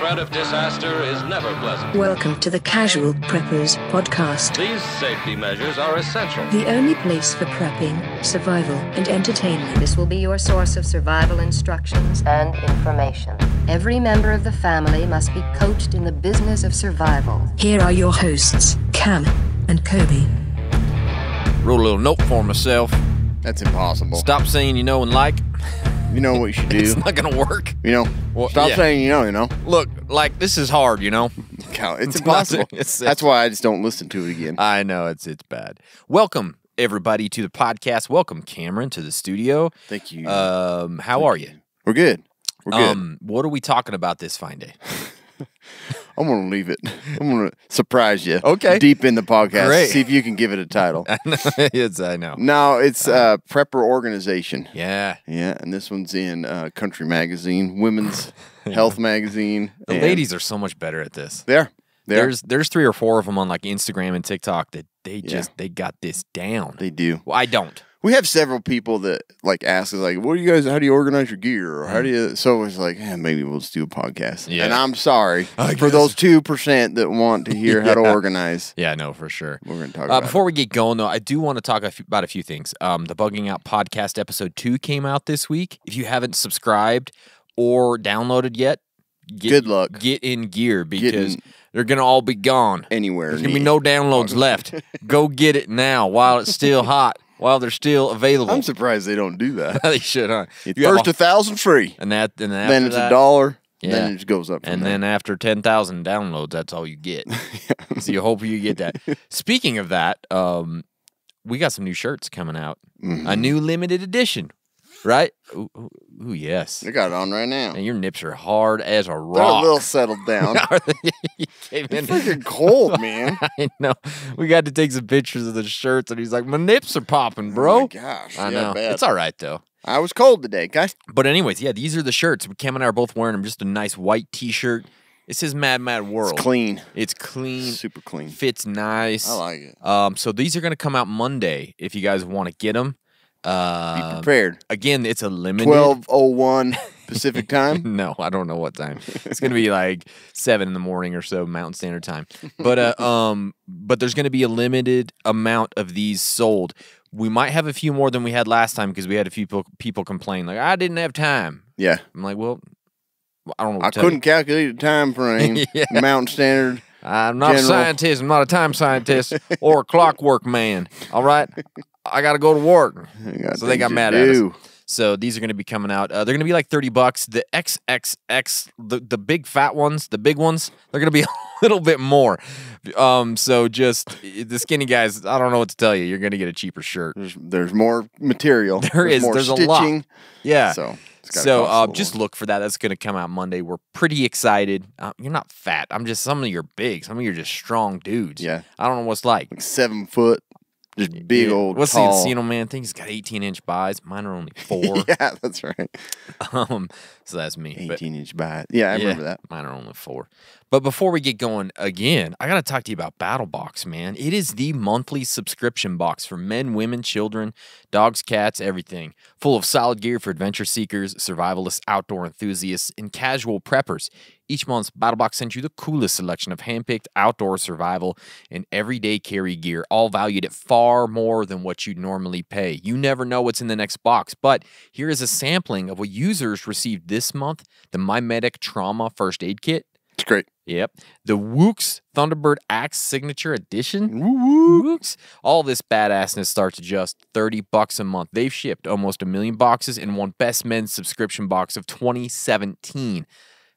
threat of disaster is never pleasant. Welcome to the Casual Preppers Podcast, These safety measures are essential. the only place for prepping, survival, and entertainment. This will be your source of survival instructions and information. Every member of the family must be coached in the business of survival. Here are your hosts, Cam and Kobe. Wrote a little note for myself. That's impossible. Stop saying you know and like. You know what you should do. It's not gonna work. You know, Well, stop yeah. saying you know. You know, Look, like this is hard, you know. It's, It's impossible. not- it's- That's why I just don't listen to it again. I know it's it's bad. Welcome everybody to the podcast. Welcome Cameron to the studio. Thank you. Um, how are you? We're good. We're good. Um, what are we talking about this fine day? I'm gonna leave it. I'm gonna surprise you. Okay. Deep in the podcast, Great. see if you can give it a title. I know it's I know. no, it's uh, Prepper Organization. Yeah, Yeah, and this one's in uh, Country Magazine, Women's Health Magazine. the ladies are so much better at this. there. There. There's there's three or four of them on like Instagram and TikTok that they just they got this down. They do. well, I don't. We have several people that like ask us like, "What do you guys? How do you organize your gear? Or how do you?" So it's like, eh, maybe we'll just do a podcast. Yeah. And I'm sorry I for guess. those two percent that want to hear how to organize. Yeah, no, for sure. We're gonna talk Uh, about before we get going, though, I do want to talk a few, about a few things. Um, the Bugging Out podcast episode two came out this week. If you haven't subscribed or downloaded yet, get, Good luck. Get in gear because in- they're gonna all be gone. anywhere. There's gonna be no downloads left. Go get it now while it's still hot, while they're still available. I'm surprised they don't do that. they should, huh? You First a- a thousand free, and that, and then, then it's that- a dollar. Yeah. Then it just goes up. From And there. then after 10,000 downloads, that's all you get. so you hope you get that. Speaking of that, um, we got some new shirts coming out. Mm-hmm. A new limited edition, right? Ooh, ooh, yes. I got it on right now. And your nips are hard as a rock. They're a little settled down. You came in- it's freaking cold, man. I know. We got to take some pictures of the shirts, and he's like, "My nips are popping, bro." Oh gosh. I yeah, know. bad. It's all right though. I was cold today, guys. But anyways, yeah, these are the shirts. Cam and I are both wearing them. Just a nice white T-shirt. It says "Mad Mad World." It's clean. It's clean. Super clean. Fits nice. I like it. Um, so these are going to come out Monday if you guys want to get them. Be Uh, prepared. again, it's a limited. Twelve oh one Pacific time. No, I don't know what time. It's going to be like seven in the morning or so Mountain Standard Time. But uh, um, but there's going to be a limited amount of these sold. We might have a few more than we had last time because we had a few people people complain like I didn't have time. Yeah. I'm like, well, I don't know. I tell you. couldn't calculate the time frame. Yeah. Mountain Standard. I'm not a scientist. I'm not a time scientist or a clockwork man. All right, I got to go to work. so they got mad at us. So these are going to be coming out. Uh, they're going to be like thirty bucks. The XXX, the the big fat ones, the big ones, they're going to be a little bit more. Um, so just the skinny guys, I don't know what to tell you. You're going to get a cheaper shirt. There's there's more material. There there's is. More There's a stitching. lot. Yeah. So So uh, just look for that. That's going to come out Monday. We're pretty excited. Uh, you're not fat. I'm just some of you are big. Some of you are just strong dudes. Yeah. I don't know what's like. like seven foot, just big Yeah. old What's tall. the Encino man thing? He's got 18 inch buys. Mine are only four. yeah, that's right. um, so that's me. But- Eighteen inch by. Yeah, I remember that. Mine are only four. But before we get going again, I got to talk to you about Battlbox, man. It is the monthly subscription box for men, women, children, dogs, cats, everything. Full of solid gear for adventure seekers, survivalists, outdoor enthusiasts, and casual preppers. Each month, Battlbox sends you the coolest selection of handpicked outdoor survival and everyday carry gear, all valued at far more than what you'd normally pay. You never know what's in the next box, but here is a sampling of what users received this month the MyMedic Trauma First Aid Kit. It's great. Yep. The Wooks Thunderbird Axe Signature Edition. Wooks. All this badassness starts at just 30 bucks a month. They've shipped almost a million boxes and won Best Men's Subscription Box of 2017.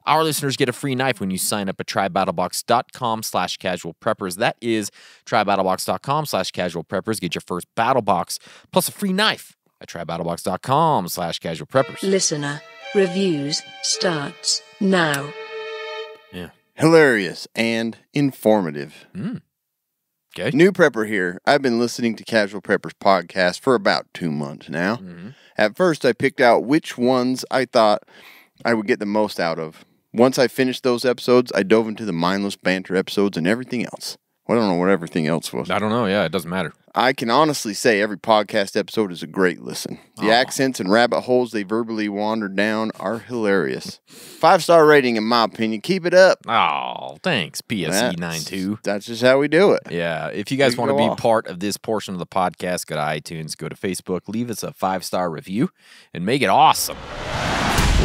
Our listeners get a free knife when you sign up at trybattlbox.com slash casual preppers. That is trybattlbox.com slash casual preppers. Get your first battle box plus a free knife at trybattlbox.com slash casual preppers. Listener reviews starts now. Yeah. Hilarious and informative. Mm. Okay. New prepper here. I've been listening to Casual Preppers podcast for about two months now. Mm-hmm. At first, I picked out which ones I thought I would get the most out of. Once I finished those episodes, I dove into the mindless banter episodes and everything else. Well, I don't know what everything else was. I don't know. Yeah, it doesn't matter. I can honestly say every podcast episode is a great listen. The accents and rabbit holes they verbally wander down are hilarious. Five star rating, in my opinion. Keep it up. Oh, thanks, PSE That's- 92. That's just how we do it. Yeah. If you guys We want to be off. part of this portion of the podcast, go to iTunes, go to Facebook, leave us a five star review, and make it awesome.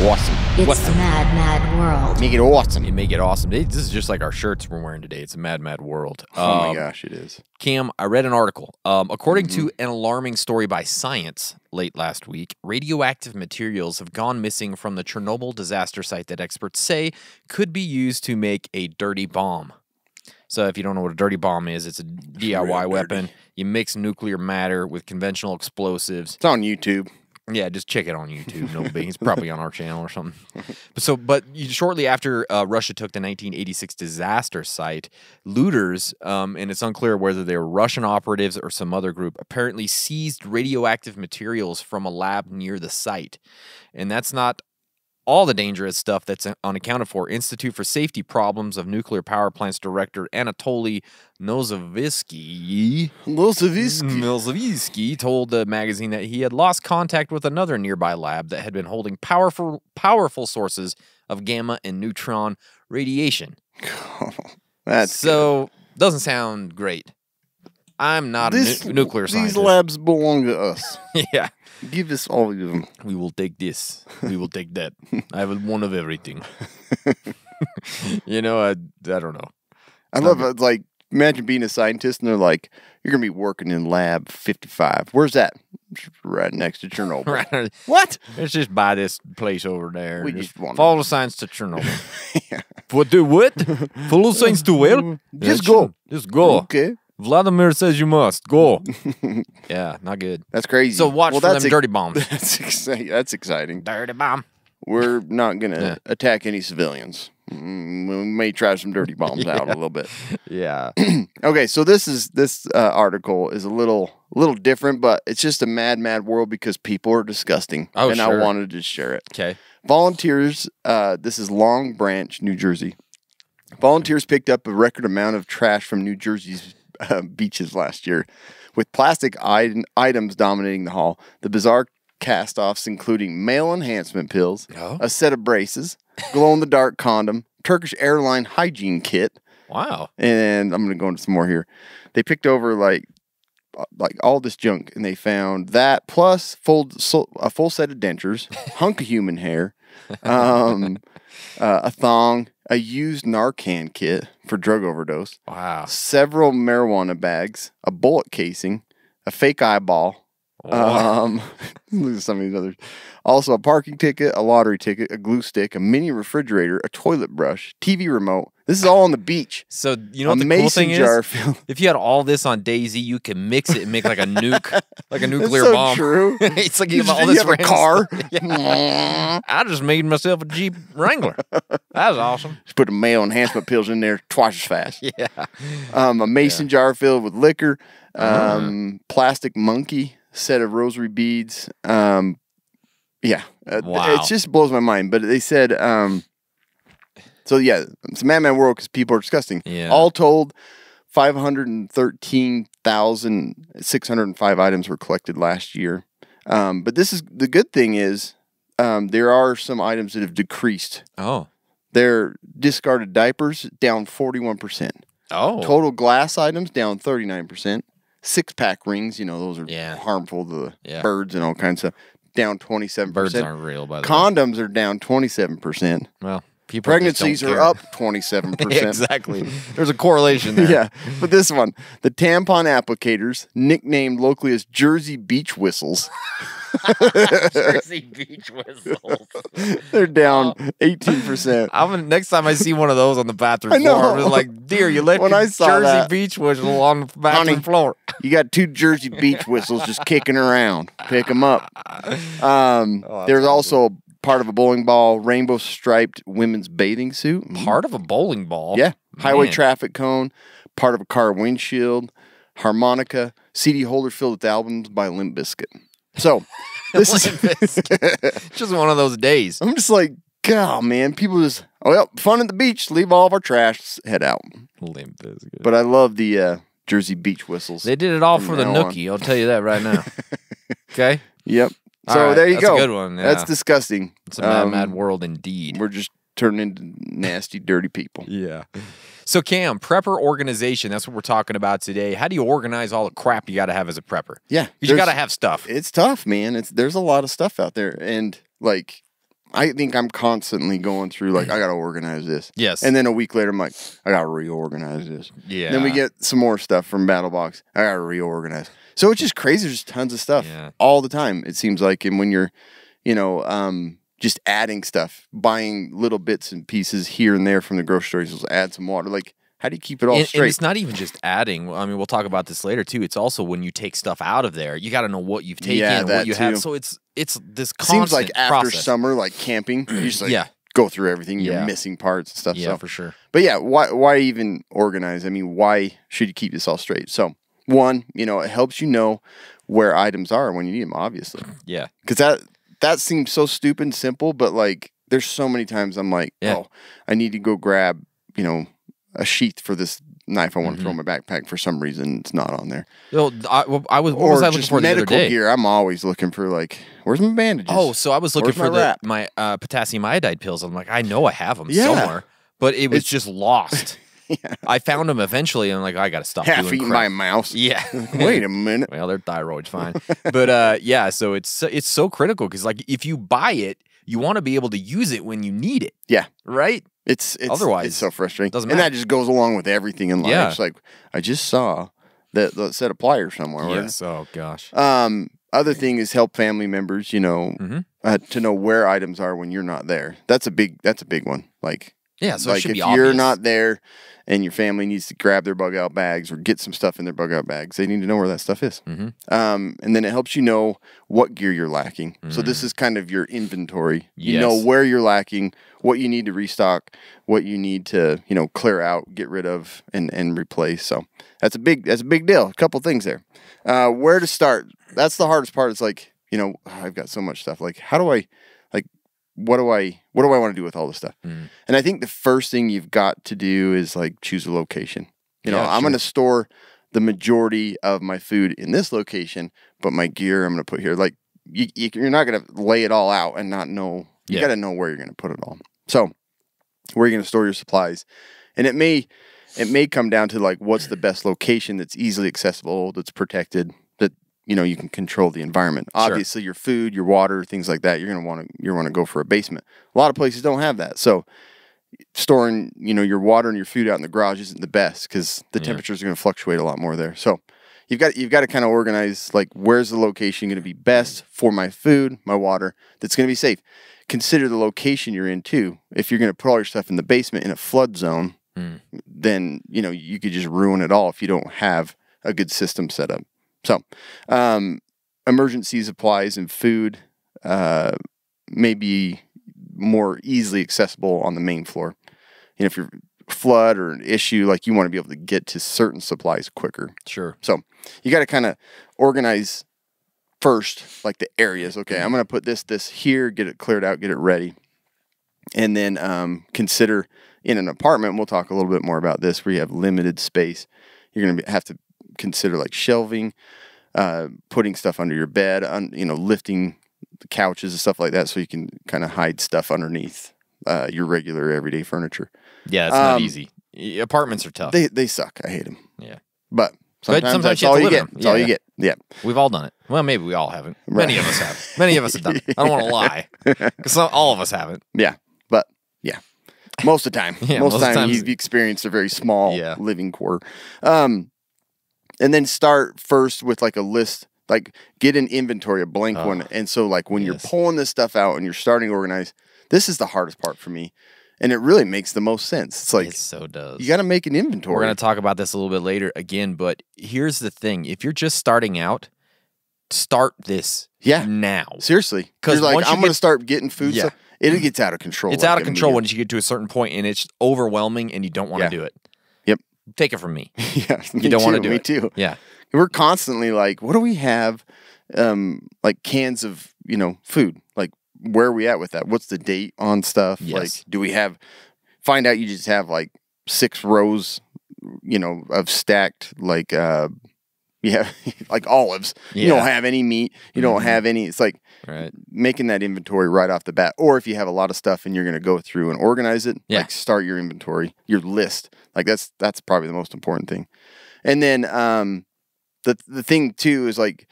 Awesome. It's the Mad Mad World. Make it awesome. You make it awesome. This is just like our shirts we're wearing today. It's a mad, mad world. Oh my Um, gosh, it is. Cam, I read an article. Um, according Mm-hmm. to an alarming story by Science late last week, radioactive materials have gone missing from the Chernobyl disaster site that experts say could be used to make a dirty bomb. So, if you don't know what a dirty bomb is, it's a DIY dirty. weapon. You mix nuclear matter with conventional explosives. It's on YouTube. Yeah, just check it on YouTube. No big. It's probably on our channel or something. But so, but shortly after uh, Russia took the 1986 disaster site, looters, um, and it's unclear whether they were Russian operatives or some other group, apparently seized radioactive materials from a lab near the site, and that's not all the dangerous stuff that's unaccounted for. Institute for Safety Problems of Nuclear Power Plants director Anatoly Nozovisky. Milzavsky told the magazine that he had lost contact with another nearby lab that had been holding powerful powerful sources of gamma and neutron radiation. That's so doesn't sound great. I'm not this, a nu- nuclear These labs belong to us. yeah, Give us all of them. we will take this. We will take that. I have one of everything. you know, I I don't know. I love it. Like, imagine being a scientist and they're like, you're going to be working in lab 55. Where's that? Right next to Chernobyl. Right. What? Let's just buy this place over there. We just just wanna- follow the signs to Chernobyl. yeah. What do what? Follow signs to where? Just Yeah, go. Just go. Okay. Vladimir says you must go. yeah, not good. That's crazy. So watch Well, for them that's ex- dirty bombs. That's exciting. That's exciting. dirty bomb. We're not going to Yeah. attack any civilians. Mm, We may try some dirty bombs out a little bit. Yeah. Okay, so this is this uh, article is a little little different, but it's just a mad, mad world because people are disgusting, Oh, and I wanted to share it. Okay. Volunteers, uh, this is Long Branch, New Jersey. Volunteers picked up a record amount of trash from New Jersey's uh, beaches last year, with plastic items dominating the haul. The bizarre cast offs, including male enhancement pills, Oh. a set of braces, glow in the dark condom, Turkish airline hygiene kit, Wow. and I'm going to go into some more here. They picked over like uh, like all this junk, and they found that plus full so, a full set of dentures, hunk of human hair, um, uh, a thong, a used Narcan kit for drug overdose, Wow. several marijuana bags, a bullet casing, a fake eyeball. Um, look at some of these others. Also, a parking ticket, a lottery ticket, a glue stick, a mini refrigerator, a toilet brush, TV remote. This is all on the beach. So you know a what the mason cool thing jar is? filled If you had all this on Daisy, you could mix it and make like a nuke, like a nuclear so bomb. true. it's like you have just- all you this have a car. Yeah. I just made myself a Jeep Wrangler. That was awesome. Just put the male enhancement pills in there twice as fast. Yeah. Um, a mason jar filled with liquor, um, plastic monkey, set of rosary beads. Um, yeah, Uh, Wow. it just blows my mind. But they said, um, so yeah, it's a madman world because people are disgusting. Yeah. All told, five hundred and thirteen thousand six hundred and five items were collected last year. Um, but this is the good thing is um, there are some items that have decreased. Oh. Their discarded diapers down forty one percent. Oh. Total glass items down 39%. Six pack rings, you know, those are Yeah. harmful to the Yeah. birds and all kinds of stuff. Down 27%. Birds aren't real, by the way. Condoms are down 27%. Well, people Pregnancies are up 27%. exactly. There's a correlation there. Yeah, but this one, the tampon applicators, nicknamed locally as Jersey Beach Whistles, Jersey beach whistles. they're down 18%. I'm gonna, next time I see one of those on the bathroom I floor, I'm like, dear, you left When your I saw Jersey that- beach whistle on the bathroom Honey. floor. You got two Jersey Beach whistles just kicking around. Pick them up. Um, Oh, there's also part of a bowling ball, rainbow striped women's bathing suit. Part of a bowling ball. Yeah. Highway traffic cone, part of a car windshield, harmonica, CD holder filled with albums by Limp Bizkit. So this is Just one of those days. I'm just like, God, man, people just Oh, yep. Fun at the beach. Leave all of our trash. Head out. Limp Bizkit. But I love the uh, Jersey beach whistles. They did it all for the now on. nookie. I'll tell you that right now. okay, Yep. So right, there you go. that's a good one, That's disgusting. it's a mad, Um, mad world indeed. We're just turning into nasty, dirty people. Yeah. So Cam, prepper organization. That's what we're talking about today. How do you organize all the crap you got to have as a prepper? Yeah, you got to have stuff. It's tough, man. It's there's a lot of stuff out there, and like I think I'm constantly going through like I gotta organize this. Yes. And then a week later, I'm like, I gotta reorganize this. Yeah. Then we get some more stuff from Battlbox. I gotta reorganize. So it's just crazy. There's tons of stuff Yeah. all the time. It seems like, and when you're, you know, um, just adding stuff, buying little bits and pieces here and there from the grocery stores, add some water. Like, how do you keep it all and, and straight? it's not even just adding. I mean, we'll talk about this later too. It's also when you take stuff out of there, you got to know what you've taken, Yeah, and what you too. have. So it's it's this seems like after process. summer, like camping, you just like Yeah. go through everything. You're missing parts and stuff. Yeah, so. for sure. But yeah, why why even organize? I mean, why should you keep this all straight? So one, you know, it helps you know where items are when you need them, obviously, Yeah. because that that seems so stupid and simple, but like there's so many times I'm like, Yeah. oh, I need to go grab, you know, a sheath for this knife I want to throw in Mm-hmm. my backpack. For some reason, it's not on there. Well, I, well, I was. What or was I looking just for medical gear. I'm always looking for like, where's my bandages? Oh, so I was looking Where's for my the, my uh, potassium iodide pills. I'm like, I know I have them Yeah. somewhere, but it was It's- just lost. yeah. I found them eventually, and I'm like, I got to stop half doing eaten crap. by a mouse. Yeah. Wait a minute. well, their thyroid's fine, but uh, yeah. So it's so- it's so critical because like if you buy it, you want to be able to use it when you need it, Yeah. right? It's, it's Otherwise, it's so frustrating. doesn't and that just goes along with everything in life. Yeah. It's like I just saw that, that set of pliers somewhere. Yes. Oh gosh. Um. Other thing is help family members. You know, Mhm. uh, to know where items are when you're not there. That's a big. That's a big one. Like, Yeah. So like if you're not there, and your family needs to grab their bug out bags or get some stuff in their bug out bags, they need to know where that stuff is. Mhm. Um, and then it helps you know what gear you're lacking. So this is kind of your inventory. You know Mm. Where you're lacking, what you need to restock, what you need to you know clear out, get rid of, and and replace. So that's a big that's a big deal. A couple things there. Uh, where to start? That's the hardest part. It's like you know I've got so much stuff. Like how do I what do I what do I want to do with all this stuff? Mm. And I think the first thing you've got to do is like choose a location. You know, Yeah, I'm sure. going to store the majority of my food in this location, but my gear I'm going to put here. Like you, you, you're not going to lay it all out and not know. You Yeah. got to know where you're going to put it all. So, where you're going to store your supplies, and it may it may come down to like what's the best location that's easily accessible, that's protected, you know you can control the environment. Obviously, your food, your water, things like that, you're going to want to you want to go for a basement. A lot of places don't have that, so storing you know your water and your food out in the garage isn't the best because the temperatures are going to fluctuate a lot more there. So you've got you've got to kind of organize like where's the location going to be best for my food, my water that's going to be safe. Consider the location you're in too. If you're going to put all your stuff in the basement in a flood zone, hmm. then you know you could just ruin it all if you don't have a good system set up. So, um, emergency supplies and food uh, may be more easily accessible on the main floor. You know, if you're flood or an issue, like you want to be able to get to certain supplies quicker. Sure. So you got to kind of organize first, like the areas. Okay, I'm going to put this this here, get it cleared out, get it ready, and then um, consider in an apartment. We'll talk a little bit more about this. Where you have limited space, you're going to have to consider like shelving, uh, putting stuff under your bed, un, you know, lifting the couches and stuff like that, so you can kind of hide stuff underneath uh, your regular everyday furniture. Yeah, it's not Um, easy. Apartments are tough. They they suck. I hate them. yeah. But But sometimes, sometimes that's you all you get. 'em. That's all you get. Yeah. We've all done it. Well, maybe we all haven't. Many of us have. Many of us have done it. I don't want to lie because all of us haven't. Yeah, but yeah, most of the time, Yeah, most of the most time you've experienced a very small Yeah. living quarter. Um, and then start first with like a list, like get an inventory, a blank one. And so like when yes. you're pulling this stuff out and you're starting to organize, this is the hardest part for me, and it really makes the most sense. It's like It so does. you got to make an inventory. We're going to talk about this a little bit later again, but here's the thing: if you're just starting out, start this Yeah. now. seriously 'Cause because like I'm going to start getting food. Yeah. stuff. It gets out of control. It's like, out of control once you get to a certain point, and it's overwhelming, and you don't want to Yeah. do it. Take it from me. yeah, You don't want to do me it. too. Yeah. we're constantly like, what do we have? Um, like cans of you know food. Like where are we at with that? What's the date on stuff? Yes. Like, do we have find out you just have like six rows, you know, of stacked like uh yeah, like olives. You don't have any meat. You don't Mhm. have any. It's like Right. making that inventory right off the bat. Or if you have a lot of stuff and you're going to go through and organize it, Yeah. like start your inventory, your list. Like that's that's probably the most important thing. And then um the the thing too is like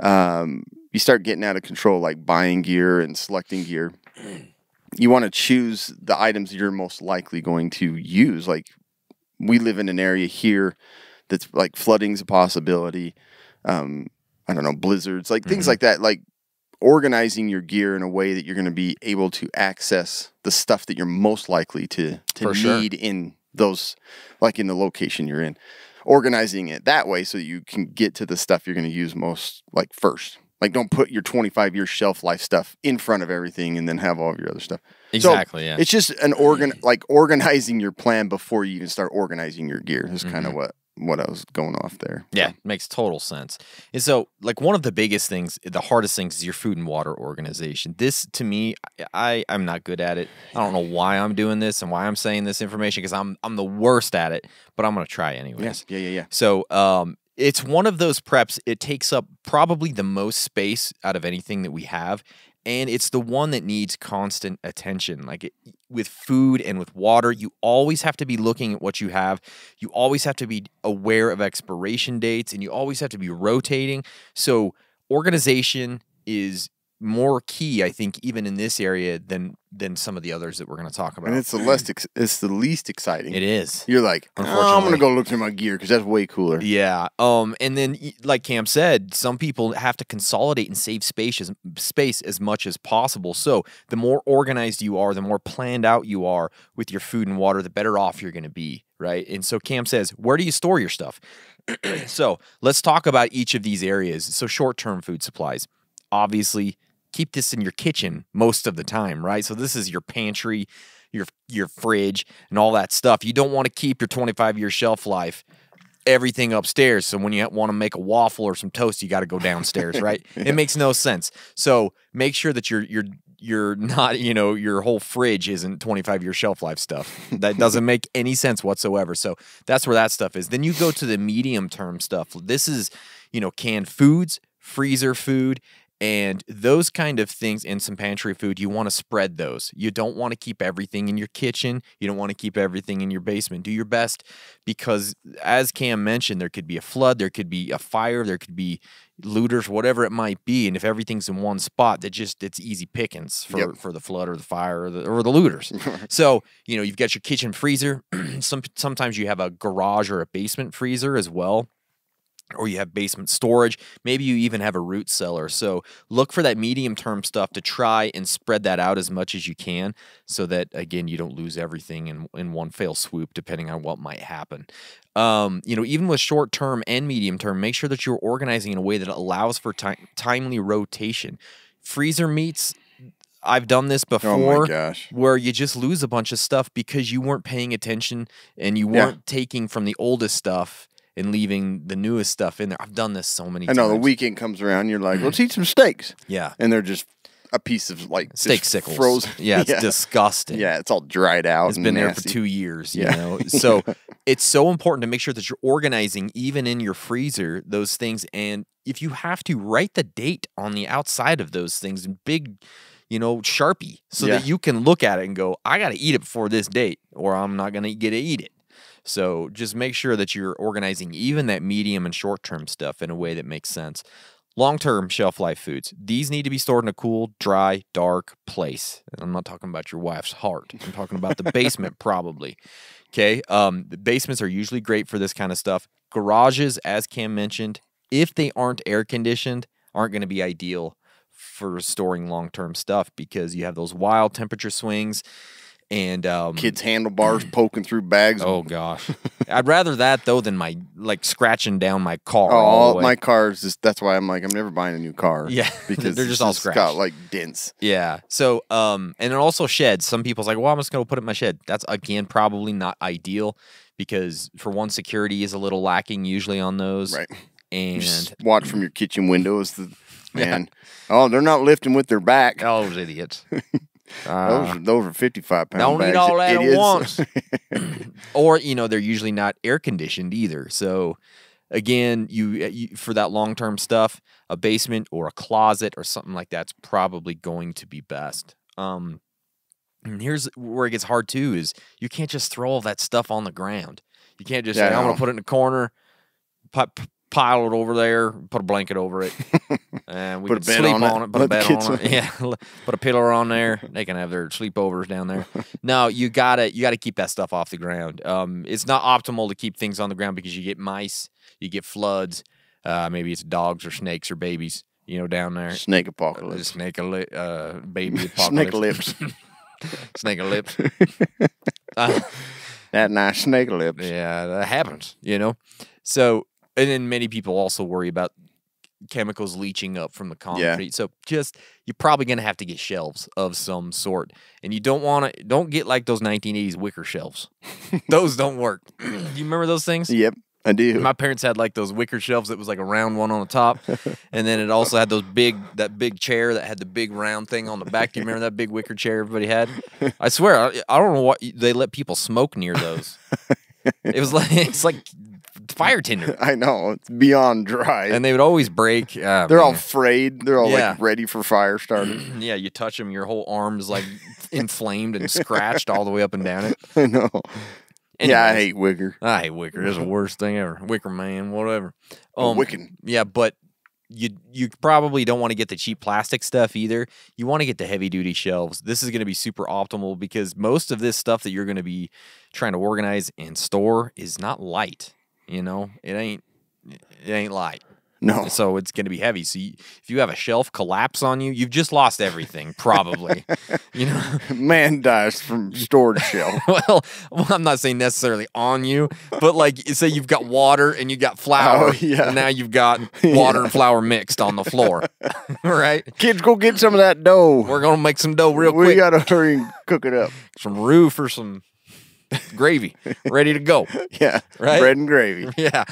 um you start getting out of control like buying gear and selecting gear. You want to choose the items you're most likely going to use. Like we live in an area here that's like flooding's a possibility. Um, I don't know, blizzards, like things Mhm. like that. Like organizing your gear in a way that you're going to be able to access the stuff that you're most likely to to For sure. need in those, like in the location you're in. Organizing it that way so that you can get to the stuff you're going to use most, like first. Like, don't put your 25 year shelf life stuff in front of everything and then have all of your other stuff. So, Exactly. yeah. it's just an organ like organizing your plan before you even start organizing your gear is kind of what what I was going off there. Yeah, makes total sense. And so, like one of the biggest things, the hardest things, is your food and water organization. This, to me, I I'm not good at it. I don't know why I'm doing this and why I'm saying this information because I'm I'm the worst at it. But I'm gonna try anyways. Yes. Yeah. Yeah. Yeah. So, um, it's one of those preps. It takes up probably the most space out of anything that we have, and it's the one that needs constant attention. Like it, with food and with water, you always have to be looking at what you have. You always have to be aware of expiration dates, and you always have to be rotating. So, organization is more key, I think, even in this area than than some of the others that we're going to talk about. And it's the less ex- it's the least exciting. it is. You're like, oh, I'm gonna go look through my gear because that's way cooler. Yeah. Um. And then, like Cam said, some people have to consolidate and save space as space as much as possible. So the more organized you are, the more planned out you are with your food and water, the better off you're going to be. Right. And so Cam says, where do you store your stuff? so let's talk about each of these areas. So short term food supplies, obviously. Keep this in your kitchen most of the time, right? So this is your pantry, your your fridge, and all that stuff. You don't want to keep your 25 year shelf life everything upstairs. So when you want to make a waffle or some toast, you got to go downstairs, right? It makes no sense. So make sure that you're you're you're not, you know, your whole fridge isn't 25 year shelf life stuff. That doesn't make any sense whatsoever. So that's where that stuff is. Then you go to the medium term stuff. This is, you know, canned foods, freezer food, and those kind of things and some pantry food you want to spread those. You don't want to keep everything in your kitchen. You don't want to keep everything in your basement. Do your best because as cam mentioned there could be a flood there could be a fire there could be looters whatever it might be and if everything's in one spot that just it's easy pickings for Yep. for the flood or the fire or the, or the looters. So you know you've got your kitchen freezer. Some sometimes you have a garage or a basement freezer as well or you have basement storage. Maybe you even have a root cellar. So look for that medium term stuff to try and spread that out as much as you can so that, again, you don't lose everything in, in one fail swoop, depending on what might happen. Um, you know, even with short term and medium term, make sure that you're organizing in a way that allows for ti- timely rotation. Freezer meats, I've done this before Oh where you just lose a bunch of stuff because you weren't paying attention and you weren't taking from the oldest stuff and leaving the newest stuff in there. I've done this so many I times. know the weekend comes around, you're like, let's eat some steaks, Yeah. and they're just a piece of like Steak just sickles. frozen. Yeah, it's disgusting. Yeah, it's all dried out. It's been there for two years, you Yeah. know. So it's so important to make sure that you're organizing, even in your freezer, those things. And if you have to, write the date on the outside of those things in big, you know, sharpie, so that you can look at it and go, "I got to eat it before this date, or I'm not going to get to eat it." So just make sure that you're organizing even that medium and short term stuff in a way that makes sense. Long term shelf life foods. These need to be stored in a cool, dry, dark place. And I'm not talking about your wife's heart. I'm talking about the basement, probably. Okay. Um, the basements are usually great for this kind of stuff. Garages, as Cam mentioned, if they aren't air conditioned, aren't going to be ideal for storing long term stuff because you have those wild temperature swings and um, Kids' handlebars poking through bags. Oh gosh, I'd rather that though than my like scratching down my car. all Oh, way. my car's just that's why I'm like I'm never buying a new car. Yeah, because they're just all scratched. got like dents. Yeah. So, um, and then also sheds. Some people's like, well, I'm just gonna put it in my shed. That's again probably not ideal because for one, security is a little lacking usually on those. Right. And just watch from your kitchen windows. The man, oh, they're not lifting with their back. all those idiots. Those, are, those are 55 pound Don't bags. eat all that It at is- once. or you know they're usually not air conditioned either. So again, you, you for that long term stuff, a basement or a closet or something like that's probably going to be best. Um, and here's where it gets hard too: is you can't just throw all that stuff on the ground. You can't just Yeah, say, "I'm going to put it in a corner." pi- p- Pile it over there, put a blanket over it, and we Put a bed sleep on on it, it. Put a bed on it. Yeah, put a pillow on there. They can have their sleepovers down there. No, you gotta you gotta keep that stuff off the ground. Um, it's not optimal to keep things on the ground because you get mice, you get floods. Uh, maybe it's dogs or snakes or babies. You know, down there. Snake Uh, apocalypse. Snake a uh, baby apocalypse. Snake lips. snake lips. Uh, that nice snake lips. yeah, that happens, you know. So, and then many people also worry about chemicals leaching up from the concrete. So, just you're probably going to have to get shelves of some sort, and you don't want to don't get like those 1980s wicker shelves. those don't work. Do you remember those things? Yep, I do. My parents had like those wicker shelves that was like a round one on the top, and then it also had those big that big chair that had the big round thing on the back. Do you remember that big wicker chair everybody had? I swear, I, I don't know what they let people smoke near those. It was like it's like fire tinder, I know. It's beyond dry. and they would always break. Ah, They're all man. frayed. They're all Yeah. like ready for fire starting. yeah. You touch them, your whole arm's like inflamed and scratched all the way up and down it. I know. Yeah, I hate wicker. I hate Wicker. It's the worst thing ever. Wicker man, whatever. Um, Wiccan. Yeah, but you you probably don't want to get the cheap plastic stuff either. You want to get the heavy duty shelves. This is going to be super optimal because most of this stuff that you're going to be trying to organize and store is not light. You know, it ain't it ain't light. No. So it's going to be heavy. So you, if you have a shelf collapse on you, you've just lost everything, probably. you know, Man dies from storage shelf. well, well, I'm not saying necessarily on you, but like say you've got water and you got oh, flour, Oh, yeah. and now you've got water and flour mixed on the floor, right? Kids, go get some of that dough. We're gonna make some dough real we quick, We gotta hurry and cook it up. some roux for some gravy, ready to go. Yeah. Right? Bread and gravy. Yeah.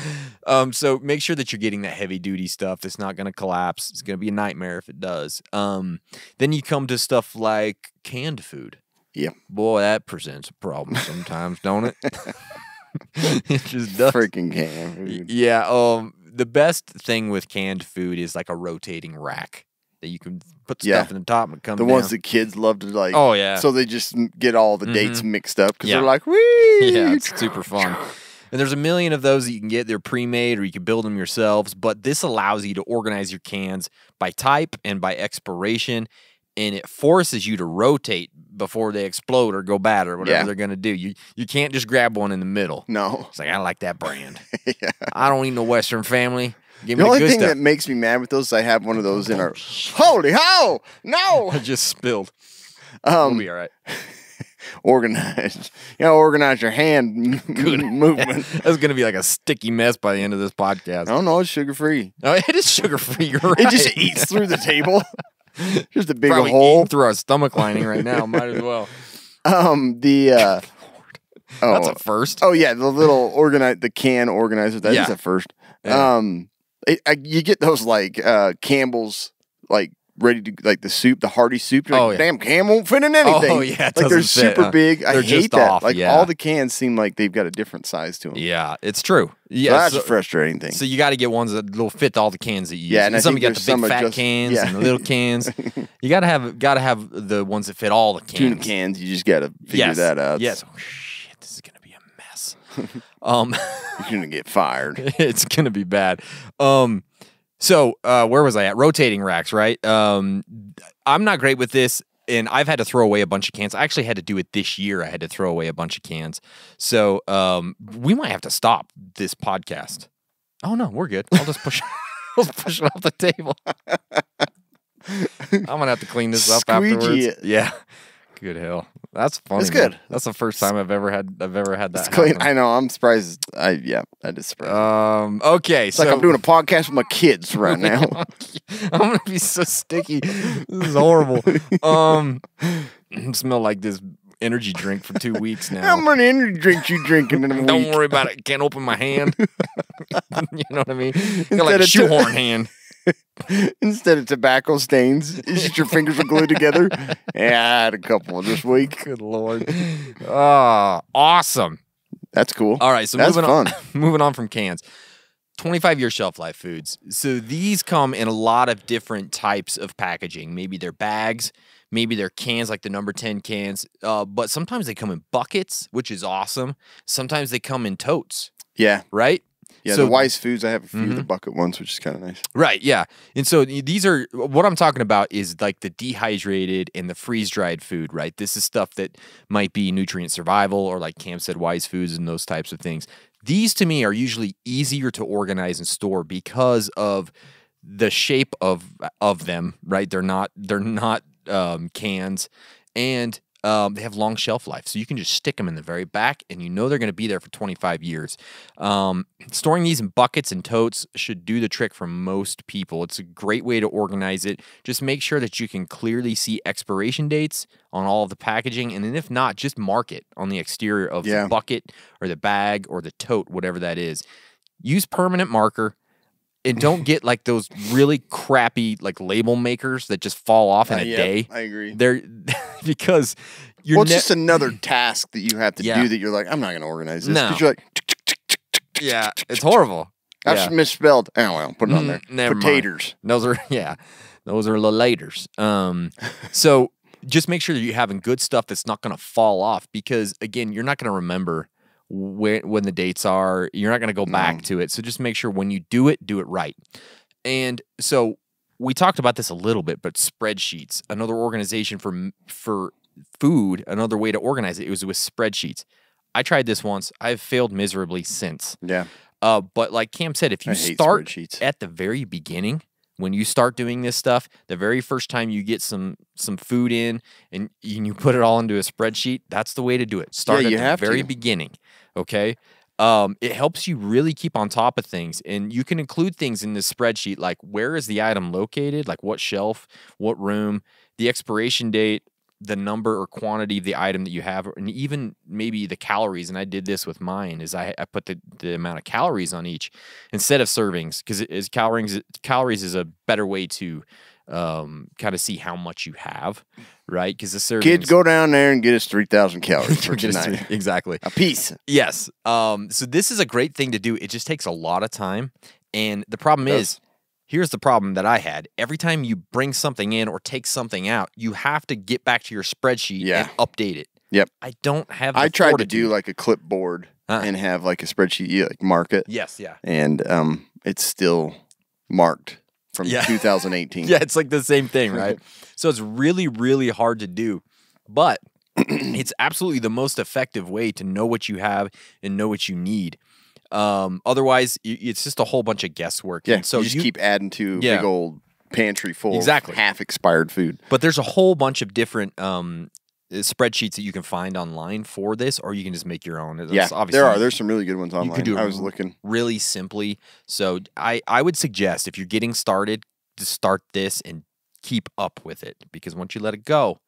Um, so make sure that you're getting that heavy duty stuff. It's not going to collapse. It's going to be a nightmare if it does. Um, then you come to stuff like canned food. Yeah. Boy, that presents a problem sometimes, don't it? it just does. Freaking can. dude. Yeah. Um, the best thing with canned food is like a rotating rack that you can put Yeah. stuff in the top and come The down. ones that kids love to like. Oh, yeah. So they just get all the mm-hmm. dates mixed up because Yeah. they're like, wee. yeah, it's super fun. And there's a million of those that you can get. They're pre-made or you can build them yourselves. But this allows you to organize your cans by type and by expiration, and it forces you to rotate before they explode or go bad or whatever Yeah. they're gonna do. You you can't just grab one in the middle. No. It's like I like that brand. yeah. I don't need no Western Family. Give The me only the thing stuff. that makes me mad with those is I have one of those in our. Holy ho! No! I just spilled. we'll Um, be all right. organized. You know, organize your hand movement. That's gonna be like a sticky mess by the end of this podcast. I don't know. It's sugar free. Oh, it is sugar free. You're right. It just eats through the table. Just a big Probably hole. through our stomach lining right now. Might as well. Um, the uh, oh, That's a first. oh yeah, the little organize the can organizer. That is Yeah. a first. Yeah. Um, it, I, you get those like uh Campbell's like ready to like the soup, the hearty soup. You're Oh, yeah. damn, can won't fit in anything. Oh, yeah, like they're fit, super huh? big. I They're hate that. off, like yeah. all the cans seem like they've got a different size to them. Yeah, it's true. Yeah, Yeah, that's so, a frustrating thing. so you got to get ones that will fit all the cans that you use. Yeah, and some you got the big fat adjust- cans yeah. and the little cans. you got to have got to have the ones that fit all the cans. Tuna cans, you just got to figure yes. that out. Yes. Oh, shit, this is gonna be a mess. um, You're gonna get fired. it's gonna be bad. Um, so uh, where was I at? Rotating racks, right? Um, I'm not great with this, and I've had to throw away a bunch of cans. I actually had to do it this year. I had to throw away a bunch of cans. So um, we might have to stop this podcast. Oh no, we're good. I'll just push. I'll just push it off the table. I'm gonna have to clean this up Squeegee afterwards. it. Yeah. Good hell. That's funny. Man. good. That's the first time I've ever had I've ever had that. It's clean. happen. I know. I'm surprised. I yeah. That is surprising. Um. Okay. it's like I'm doing a podcast with my kids right now. I'm gonna be so sticky. This is horrible. Um. smell like this energy drink for two weeks now. How many energy drinks you drinking in a week? Don't worry about it. Can't open my hand. you know what I mean? Got like a shoehorn hand. Instead of tobacco stains, it's just your fingers are glued together. Yeah, I had a couple this week. Good lord. Ah, awesome. That's cool. All right, so That's moving fun. on moving on from cans. 25 year shelf life foods. So these come in a lot of different types of packaging. Maybe they're bags, maybe they're cans like the number 10 cans, uh, but sometimes they come in buckets, which is awesome. Sometimes they come in totes, Yeah. right? Yeah, So- the Wise Foods, I have a few Mm-hmm. of the bucket ones, which is kind of nice. Right, yeah. And so these are what I'm talking about is like the dehydrated and the freeze dried food, right? This is stuff that might be nutrient survival or like Cam said, wise foods and those types of things. These to me are usually easier to organize and store because of the shape of of them, right? They're not they're not um, cans and um, they have long shelf life, so you can just stick them in the very back, and you know they're going to be there for 25 years. Um, storing these in buckets and totes should do the trick for most people. It's a great way to organize it. Just make sure that you can clearly see expiration dates on all of the packaging, and then if not, just mark it on the exterior of Yeah. the bucket or the bag or the tote, whatever that is. Use permanent marker. And don't get like those really crappy like label makers that just fall off in Uh, a day. I agree. They're because you're well, it's just another task that you have to Yeah. do that you're like, I'm not going to organize this. No. Because you're like, yeah, it's horrible. That's Yeah. misspelled. Oh, well, put it on Mm, there. never mind. Potatoes. Those are yeah, those are the laters. Um, so just make sure that you're having good stuff that's not going to fall off because again, you're not going to remember where when the dates are. You're not going to go back to it. So just make sure when you do it, do it right. And so we talked about this a little bit, but spreadsheets, another organization for for food, another way to organize it, it was with spreadsheets. I tried this once. I've failed miserably since. Yeah. Uh, but like Cam said, if you start at the very beginning, when you start doing this stuff, the very first time you get some some food in and you, put it all into a spreadsheet, that's the way to do it. Start you at the have very to. beginning. Okay. Um, it helps you really keep on top of things, and you can include things in this spreadsheet like where is the item located, like what shelf, what room, the expiration date, the number or quantity of the item that you have, and even maybe the calories. And I did this with mine is I, I put the, the amount of calories on each instead of servings because calories calories is a better way to um, kind of see how much you have, right? Because the servings Kids, go down there and get us 3,000 calories for tonight. exactly. A piece. Yes. Um, so this is a great thing to do. It just takes a lot of time. And the problem is, here's the problem that I had. Every time you bring something in or take something out, you have to get back to your spreadsheet Yeah. and update it. Yep. I don't have I tried to do like a clipboard Huh. and have like a spreadsheet, you like mark it. Yes, yeah. And um, it's still marked from Yeah. 2018. Yeah, it's like the same thing, right? so it's really, really hard to do. But it's absolutely the most effective way to know what you have and know what you need. Um, otherwise, it's just a whole bunch of guesswork. Yeah. And so you just keep adding to Yeah. big old pantry full Exactly. of half expired food. But there's a whole bunch of different um, spreadsheets that you can find online for this, or you can just make your own. It's yeah, obviously there are. There's some really good ones you online. could do I was looking. really simply. So I I would suggest if you're getting started, to start this and keep up with it because once you let it go,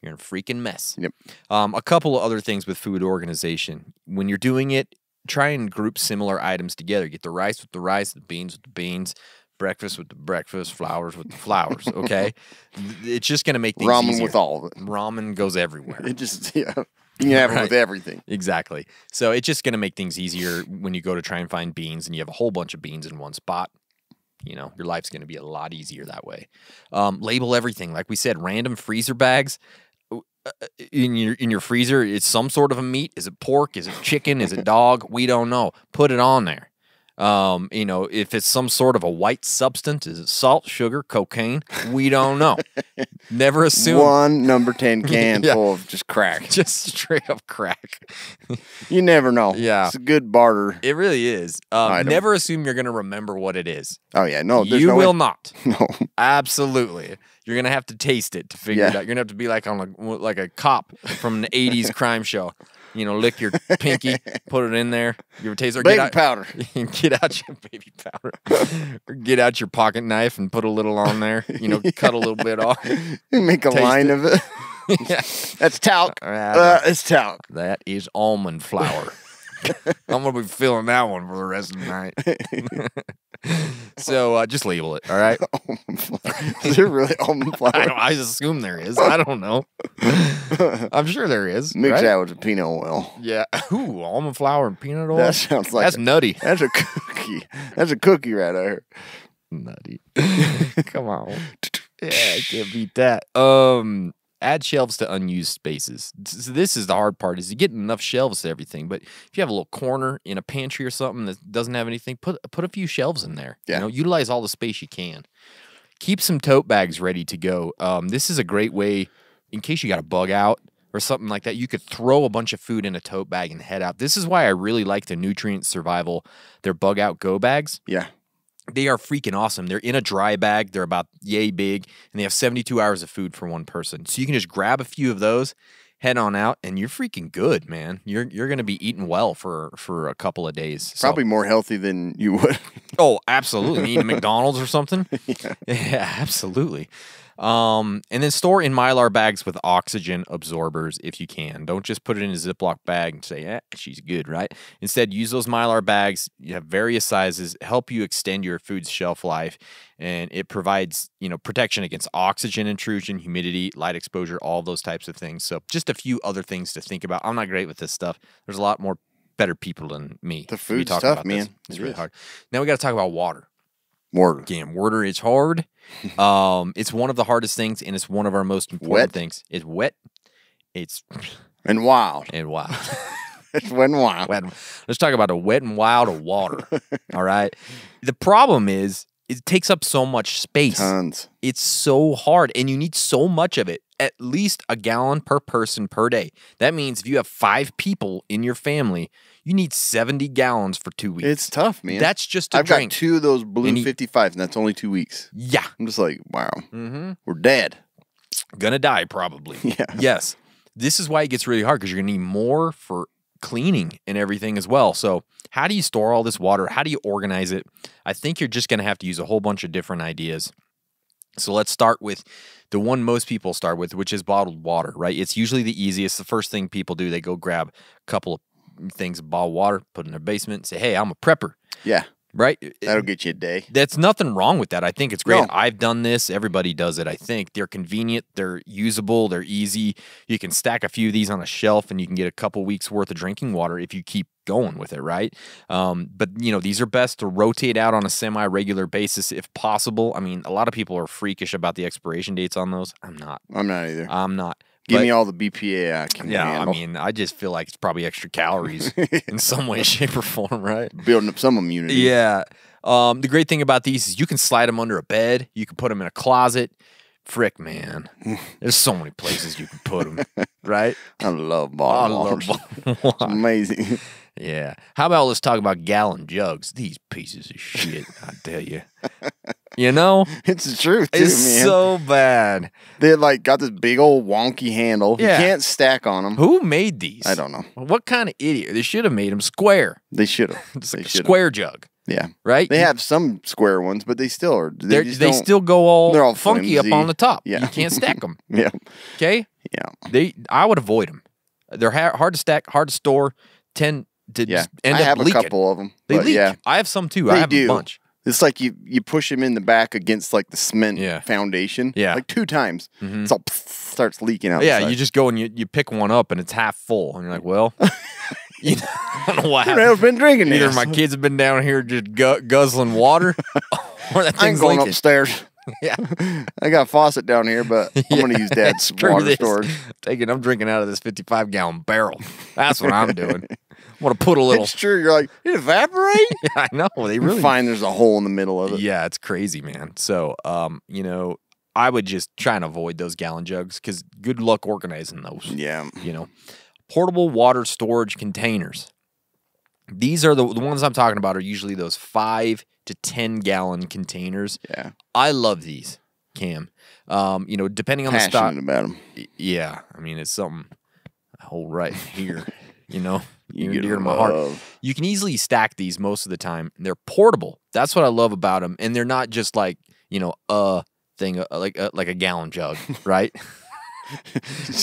you're in a freaking mess. Yep. Um, a couple of other things with food organization. When you're doing it, try and group similar items together. Get the rice with the rice, the beans with the beans, breakfast with the breakfast, flours with the flours. Okay, it's just gonna make things Ramen easier. with all of it. Ramen goes everywhere. It just yeah. You can have it with everything. Exactly. So it's just going to make things easier when you go to try and find beans and you have a whole bunch of beans in one spot. You know, your life's going to be a lot easier that way. Um, label everything. Like we said, random freezer bags uh, uh, in your in your freezer. It's some sort of a meat. Is it pork? Is it chicken? Is it dog? We don't know. Put it on there. Um, you know, if it's some sort of a white substance, is it salt, sugar, cocaine? We don't know. Never assume. One number ten can Yeah. full of just crack. Just straight up crack. You never know. Yeah. It's a good barter. It really is. Um, never assume you're going to remember what it is. Oh yeah, no, you no will way. not. No. Absolutely. You're going to have to taste it to figure it out. You're going to have to be like on a, like a cop from an 80s crime show. You know, lick your pinky, put it in there. You ever taste or get out, powder. get out your baby powder. or get out your pocket knife and put a little on there. You know, cut a little bit off. Make a line it. of it. Yeah. That's talc. Uh, Uh, it's talc. That is almond flour. I'm gonna be feeling that one for the rest of the night. so uh, just label it, all right? Almond flour. Is there really almond flour? I, I assume there is. I don't know. I'm sure there is. Mix right? that with the peanut oil. Yeah. Ooh, almond flour and peanut oil. That sounds like That's a- nutty. That's a cookie. That's a cookie right there. nutty. Come on. Yeah, I can't beat that. Um, add shelves to unused spaces. So this is the hard part: is you get enough shelves to everything. But if you have a little corner in a pantry or something that doesn't have anything, put put a few shelves in there. Yeah. You know, utilize all the space you can. Keep some tote bags ready to go. Um, this is a great way in case you got a bug out or something like that. You could throw a bunch of food in a tote bag and head out. This is why I really like the Nutrient Survival, their bug out go bags Yeah. They are freaking awesome. They're in a dry bag. They're about yay big, and they have 72 hours of food for one person. So you can just grab a few of those, head on out, and you're freaking good, man. You're you're gonna be eating well for for a couple of days. So- Probably more healthy than you would. Oh, absolutely. Eating at McDonald's or something? yeah. absolutely. Um, and then store in mylar bags with oxygen absorbers if you can. Don't just put it in a Ziploc bag and say, "Yeah, she's good," right? Instead, use those mylar bags. You have various sizes, help you extend your food's shelf life, and it provides you know protection against oxygen intrusion, humidity, light exposure, all those types of things. So, just a few other things to think about. I'm not great with this stuff. There's a lot more better people than me. The food be food's talking tough, about this. man. It's It really is. hard. Now we got to talk about water. Water. Damn, water is hard. Um, it's one of the hardest things, and it's one of our most important Wet. things. It's wet. It's And wild. and wild. It's wet and wild. wet. Let's talk about a wet and wild of water. All right. The problem is it takes up so much space. Tons. It's so hard, and you need so much of it. At least a gallon per person per day. That means if you have five people in your family, you need 70 gallons for two weeks. It's tough, man. That's just a I've drink. got two of those blue And he- 55s, and that's only two weeks. yeah. I'm just like, wow, Mm-hmm. we're dead. Gonna die probably. Yeah. Yes. This is why it gets really hard because you're gonna need more for cleaning and everything as well. So, how do you store all this water? How do you organize it? I think you're just gonna have to use a whole bunch of different ideas. So let's start with the one most people start with, which is bottled water, right? It's usually the easiest. The first thing people do, they go grab a couple of things bottled water, put in their basement, say, Hey, I'm a prepper, Yeah. right? That'll get you a day. That's nothing wrong with that. I think it's great. No. I've done this. Everybody does it. I think they're convenient, they're usable, they're easy. You can stack a few of these on a shelf and you can get a couple weeks worth of drinking water if you keep going with it, right? Um, but you know, these are best to rotate out on a semi-regular basis if possible. I mean, a lot of people are freakish about the expiration dates on those. I'm not. I'm not either. I'm not. Give But- me all the BPA I can yeah, I mean, I just feel like it's probably extra calories in some way, shape, or form, right? Building up some immunity. Yeah. Um, the great thing about these is you can slide them under a bed. You can put them in a closet. Frick, man. There's so many places you can put them, right? I love I bottled love It's amazing. Yeah. How about let's talk about gallon jugs? These pieces of shit, I tell you. You know, it's the truth, too, it's man. so bad. they like got this big old wonky handle. Yeah. You can't stack on them. Who made these? I don't know. What kind of idiot? They should have made them square. They should have. It's They like a should square jug, Yeah. right? They You- have some square ones, but they still are. They, they still go all, they're all funky up on the top. Yeah. You can't stack them. Yeah. Okay. Yeah. They, I would avoid them. They're ha- hard to stack, hard to store, tend to Yeah. just end I up have leaking. a couple of them. They leak. Yeah. I have some too. I have do. a bunch. It's like you you push them in the back against like the cement Yeah. foundation. Yeah. Like two times. Mhm. It's all starts leaking out. Yeah, you just go and you, you pick one up and it's half full, and you're like, well, you know, I don't know what Who the happened. hell's been drinking Either this? my kids have been down here just gu- guzzling water, or that thing's going leaking. upstairs. Yeah. I got a faucet down here, but I'm gonna use Dad's water this. storage. Taking, I'm drinking out of this 55 gallon barrel. That's what I'm doing. I want to put a little. It's true. You're like, it evaporate? I know they you really find there's a hole in the middle of it. Yeah, it's crazy, man. So, um, you know, I would just try and avoid those gallon jugs because good luck organizing those. Yeah. You know, portable water storage containers. These are the, the ones I'm talking about are usually those five to 10 gallon containers. Yeah. I love these, Cam. Um, you know, depending on the stock. Passionate about them. Yeah, I mean it's something I hold right here. You know, You near dear to my heart. You can easily stack these most of the time. They're portable. That's what I love about them, and they're not just like you know a thing uh, like uh, like a gallon jug, right?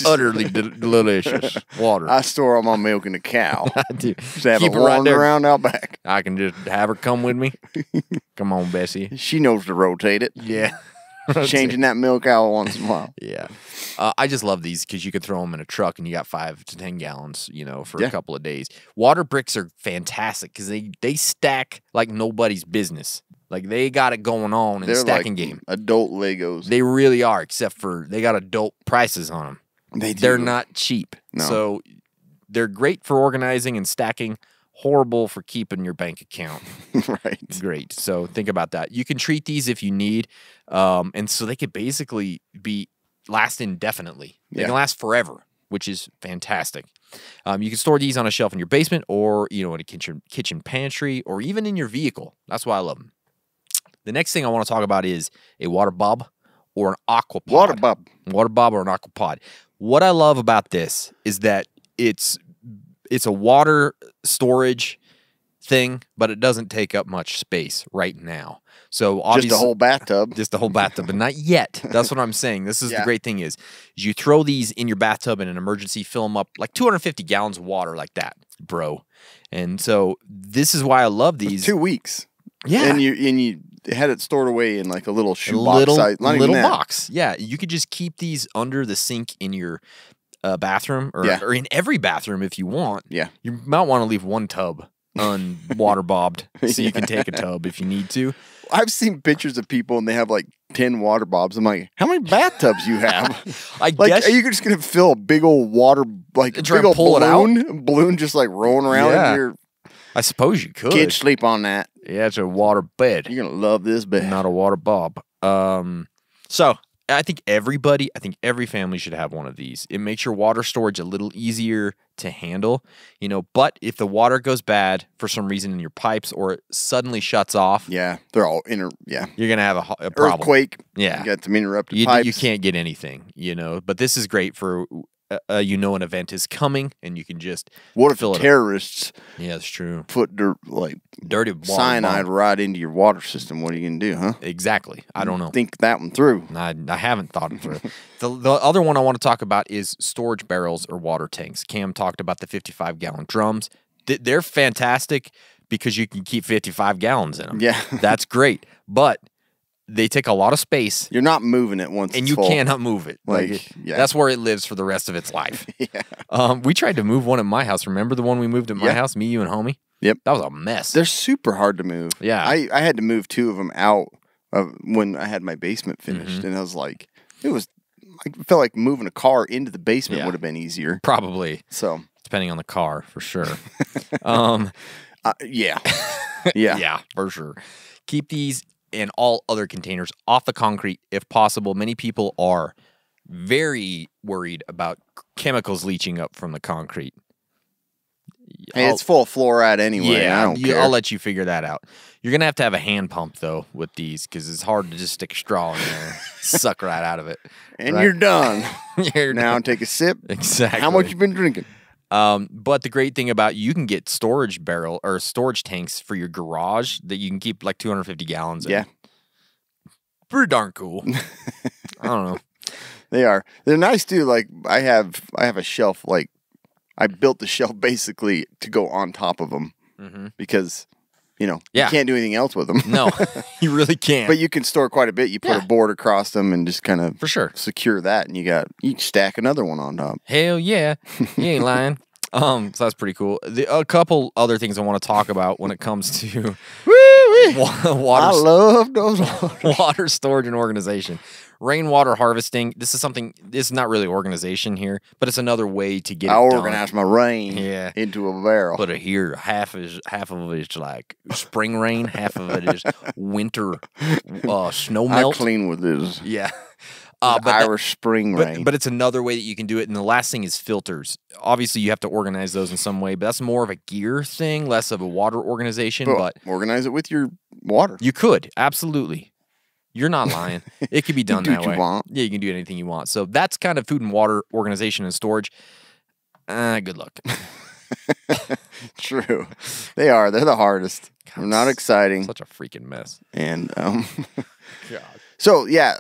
Utterly de- delicious water. I store all my milk in a cow. I do. Just have Keep it right there. around out back. I can just have her come with me. Come on, Bessie. She knows to rotate it. Yeah. Changing that milk out once in a while. Yeah. Uh, I just love these because you can throw them in a truck and you got five to 10 gallons, you know, for Yeah. a couple of days. Water bricks are fantastic because they, they stack like nobody's business. Like they got it going on in the They're stacking like game. adult Legos. They really are, except for they got adult prices on them. They They're not cheap. No. So they're great for organizing and stacking, horrible for keeping your bank account. right. Great. So think about that. You can treat these if you need. Um, and so they could basically be last indefinitely. They Yeah. can last forever, which is fantastic. Um, you can store these on a shelf in your basement or, you know, in a kitchen kitchen pantry or even in your vehicle. That's why I love them. The next thing I want to talk about is a water bob or an aquapod. Water bob. Water bob or an aquapod. What I love about this is that it's it's a water storage thing, but it doesn't take up much space right now. So obviously, Just a whole bathtub. just the whole bathtub, but not yet. That's what I'm saying. This is the great thing is, is you throw these in your bathtub in an emergency, fill them up like 250 gallons of water like that, bro. And so this is why I love these. Two weeks. yeah, And you and you had it stored away in like a little a shoebox little size. Not little box. Yeah, you could just keep these under the sink in your uh, bathroom or, Yeah. or in every bathroom if you want. Yeah. You might want to leave one tub unwater bobbed so you can take a tub if you need to. I've seen pictures of people and they have like ten water bobs. I'm like, how many bathtubs you have? I like, guess are you just gonna fill a big old water like try big old pull it out? balloon, balloon just like rolling around? Yeah. And your I suppose you could. kids sleep on that. Yeah, it's a water bed. You're gonna love this bed. not a water bob. Um, so I think everybody, I think every family should have one of these. It makes your water storage a little easier to handle, you know. But if the water goes bad for some reason in your pipes or it suddenly shuts off, yeah, they're all inter. Yeah, you're gonna have a, a problem. earthquake. Yeah. you got some interrupted You, pipes. you can't get anything, you know. But this is great for. Uh, uh, you know an event is coming, and you can just What if fill the it up. terrorists Yeah, that's true. put their like Dirty cyanide bomb. right into your water system? What are you gonna do, huh? Exactly. I don't know. Think that one through. I, I haven't thought it through. the, the other one I want to talk about is storage barrels or water tanks. Cam talked about the 55 gallon drums. They're fantastic because you can keep 55 gallons in them. Yeah. That's great. But they take a lot of space You're not moving it once, and you full. cannot move it. Like, Like, it- yeah. that's where it lives for the rest of its life. Yeah. Um, we tried to move one at my house. Remember the one we moved at my Yeah. house, me, you, and homie? Yep. That was a mess. They're super hard to move. Yeah. I, I had to move two of them out of when I had my basement Mm-hmm. finished, and I was like, it was. I felt like moving a car into the basement Yeah. would have been easier. Probably, So, depending on the car, for sure. um, uh, yeah, yeah, yeah, for sure. Keep these and all other containers off the concrete if possible. Many people are very worried about chemicals leaching up from the concrete. Hey, it's full of fluoride anyway. I don't you- care. I'll let you figure that out. You're gonna have to have a hand pump though with these because it's hard to just stick a straw in there, suck right out of it. and right? you're done. You're now done. take a sip. exactly. How much you been drinking? Um, but the great thing about you can get storage barrel or storage tanks for your garage that you can keep like 250 gallons. in. Yeah, pretty darn cool. I don't know. they are. They're nice too. Like I have, I have a shelf. Like I built the shelf basically to go on top of them because you know Yeah. you can't do anything else with them. No, you really can't. But you can store quite a bit. You put Yeah. a board across them and just kind of for sure. secure that, and you got you stack another one on top. Hell yeah, you ain't lying. Um, so that's pretty cool. The, a couple other things I want to talk about when it comes to water, I love those. water storage and organization. Rainwater harvesting. This is something. This is not really organization here, but it's another way to get. I it organize my rain Yeah. into a barrel. But here, half is half of it is like spring rain, half of it is winter uh, snow I melt. clean with this. Yeah. Uh, but that- spring but, rain. but it's another way that you can do it. And the last thing is filters. Obviously, you have to organize those in some way, but that's more of a gear thing, less of a water organization. Well, but organize it with your water. you could absolutely. You're not lying. It could be done do that you way. want. Yeah, you can do anything you want. So that's kind of food and water organization and storage. Uh, good luck. True, they are. They're the hardest. They're not exciting. Such a freaking mess. And um, so yeah,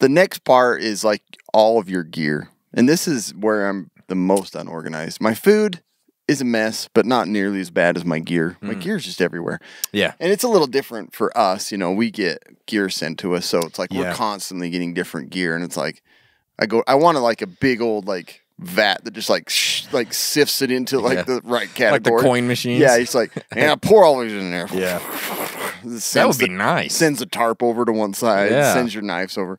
the next part is like all of your gear. And this is where I'm the most unorganized. My food is a mess, but not nearly as bad as my gear. My gear's just everywhere. Yeah. And it's a little different for us. You know, we get gear sent to us. So it's like Yeah. we're constantly getting different gear. And it's like, I go, I want to like a big old like vat that just like sh- like sifts it into like Yeah. the right category. Like the coin machines. Yeah, he's like, and I pour all these in there. Yeah. That would be the- nice. Sends a tarp over to one side. Yeah. Sends your knives over.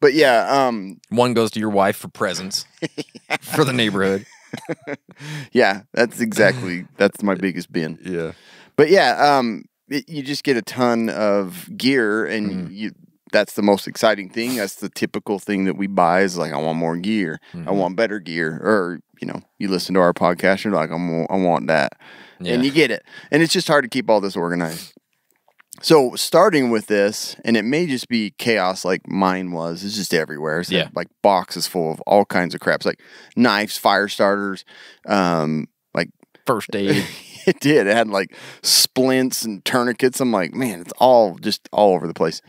But yeah, um, One goes to your wife for presents for the neighborhood. yeah, that's exactly that's my biggest bin. Yeah. But yeah, um, it, you just get a ton of gear, and Mm-hmm. you. That's the most exciting thing. That's the typical thing that we buy is like, I want more gear. I Mm-hmm. want better gear. Or, you know, you listen to our podcast, you're like, I want, I want that. Yeah. And you get it. And it's just hard to keep all this organized. So starting with this, and it may just be chaos like mine was. It's just everywhere. It's Yeah. like boxes full of all kinds of craps, like knives, fire starters, um, like First aid. it did. It had like splints and tourniquets. I'm like, man, it's all just all over the place.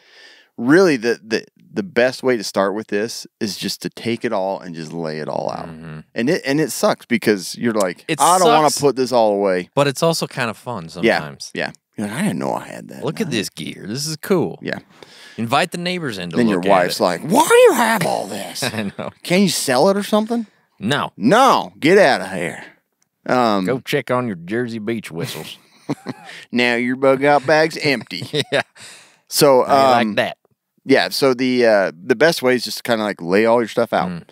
Really, the the the best way to start with this is just to take it all and just lay it all out. And it and it sucks because you're like. It I don't want to put this all away. but it's also kind of fun sometimes. Yeah, yeah. You're like, I didn't know I had that. Look at this gear. This is cool. Yeah. Invite the neighbors in to Then your look at wife's it. like, why do you have all this? I know. Can you sell it or something? No. No, get out of here. Um, Go check on your Jersey Beach whistles. now your bug out bag's empty. yeah. So I um, like that. yeah so the uh the best way is just to kind of like lay all your stuff out Mm.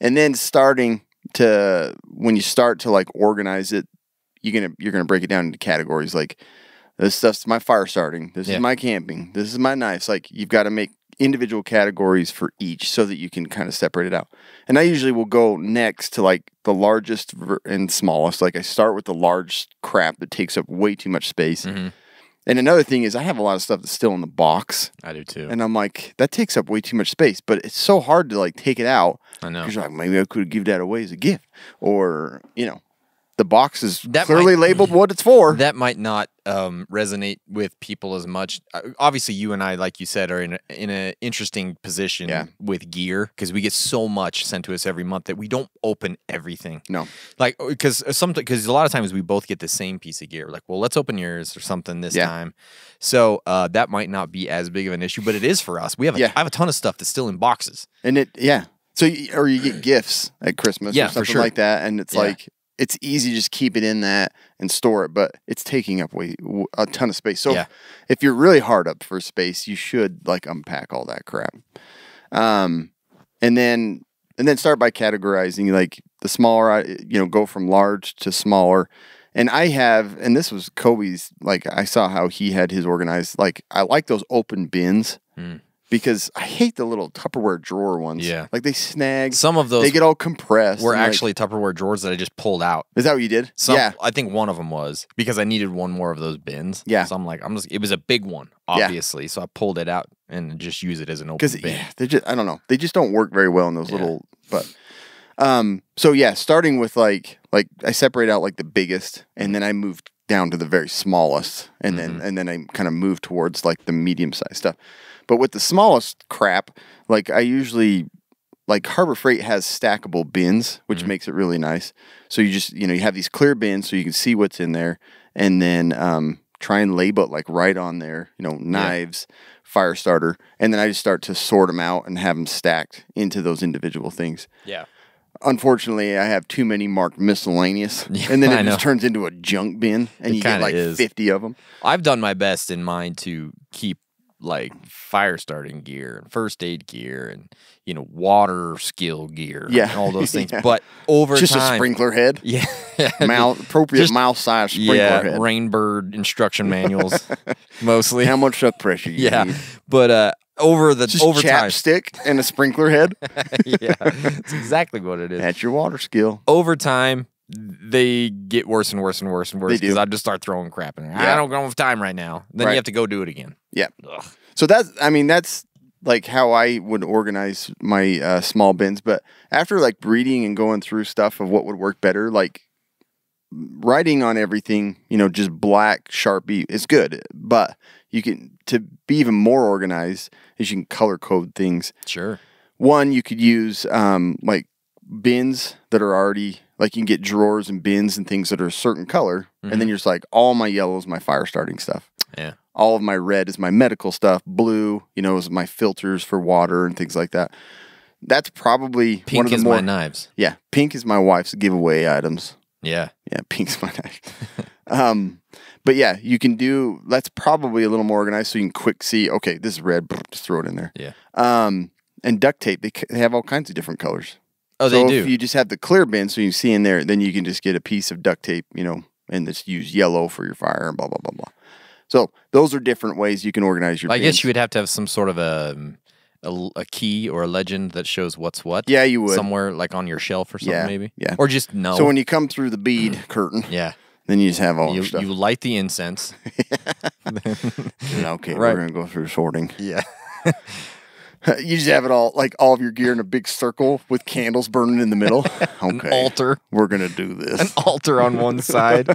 and then starting to when you start to like organize it you're gonna you're gonna break it down into categories like this stuff's my fire starting this Yeah. is my camping this is my knives like you've got to make individual categories for each so that you can kind of separate it out and i usually will go next to like the largest and smallest like i start with the large crap that takes up way too much space Mm-hmm. and another thing is i have a lot of stuff that's still in the box I do too. and I'm like, that takes up way too much space, but it's so hard to like take it out. I know. Because you're like, maybe I could give that away as a gift. Or, you know, the box is That clearly might- labeled what it's for. that might not um, resonate with people as much. Uh, obviously, you and I, like you said, are in a, in an interesting position Yeah. with gear because we get so much sent to us every month that we don't open everything. no. Like because some because a lot of times we both get the same piece of gear. Like, well, let's open yours or something this Yeah. time. So uh, that might not be as big of an issue, but it is for us. We have a, Yeah. I have a ton of stuff that's still in boxes. And it, yeah. So, you, or you get gifts at Christmas Yeah, or something sure. like that. And it's Yeah. like, it's easy to just keep it in that and store it, but it's taking up way a ton of space. So Yeah. if you're really hard up for space, you should like unpack all that crap. Um, and then and then start by categorizing like the smaller, I- you know, go from large to smaller. And I have, and this was Kobe's. Like I saw how he had his organized. Like I like those open bins because I hate the little Tupperware drawer ones. Hmm. Yeah. like they snag. Some of those they get all compressed. were and, like- actually Tupperware drawers that I just pulled out. is that what you did? Some, yeah, I think one of them was because I needed one more of those bins. Yeah. So I'm like, I'm just. It was a big one, Yeah. obviously. So I pulled it out and just use it as an open because bin. yeah, they just I don't know they just don't work very well in those Yeah. little but um so yeah starting with like like I separate out like the biggest and then I moved down to the very smallest and Mm-hmm. then and then I kind of moved towards like the medium sized stuff but with the smallest crap like I usually like Harbor Freight has stackable bins, which Mm-hmm. makes it really nice. So you just you know you have these clear bins so you can see what's in there, and then um, try and label it like right on there. You know, knives, fire starter, and then I just start to sort them out and have them stacked into those individual things. Yeah. Unfortunately, I have too many marked miscellaneous, Yeah, and then it just turns into a junk bin, and It you get like is. fifty of them. I've done my best in mine to keep like fire starting gear and first aid gear and you know water skill gear Yeah. and all those things Yeah. but over Just time a sprinkler head, yeah mouse appropriate Just- mouse size sprinkler yeah head. rainbird instruction manuals mostly How much suck pressure you yeah need? but uh over the Just over time chapstick and a sprinkler head. yeah it's exactly what it is That's your water skill. over time they get worse and worse and worse and worse because I just start throwing crap in there. Yeah. I don't have time right now. Then Right. you have to go do it again. Yeah. So that's, I mean, that's like how I would organize my uh, small bins. But after like reading and going through stuff of what would work better, like writing on everything, you know, just black Sharpie is good. But you can, to be even more organized, is you can color code things. Sure. one you could use um, like bins that are already like you can get drawers and bins and things that are a certain color, and then you're just like all my yellow is my fire starting stuff. Yeah. All of my red is my medical stuff. Blue, you know, is my filters for water and things like that. That's probably one Pink of the is more. my knives. Yeah, pink is my wife's giveaway items. Yeah. Yeah, pink's my knife. um, but yeah, you can do. That's probably a little more organized, so you can quick see. Okay, this is red. Just throw it in there. Yeah. Um, and duct tape. They, they have all kinds of different colors. Oh, so they if do. you just have the clear bin, so you see in there, then you can just get a piece of duct tape, you know, and just use yellow for your fire and blah blah blah blah. So those are different ways you can organize your. I guess you would have to have some sort of a, um, a a key or a legend that shows what's what. Yeah, you would. somewhere like on your shelf or something, Yeah, maybe. yeah. Or just no. So when you come through the bead curtain, yeah, then you just have all you your stuff. you light the incense. okay, Right. we're gonna go through sorting. yeah. You just have it all like all of your gear in a big circle with candles burning in the middle. Okay, altar. We're gonna do this. An altar on one side.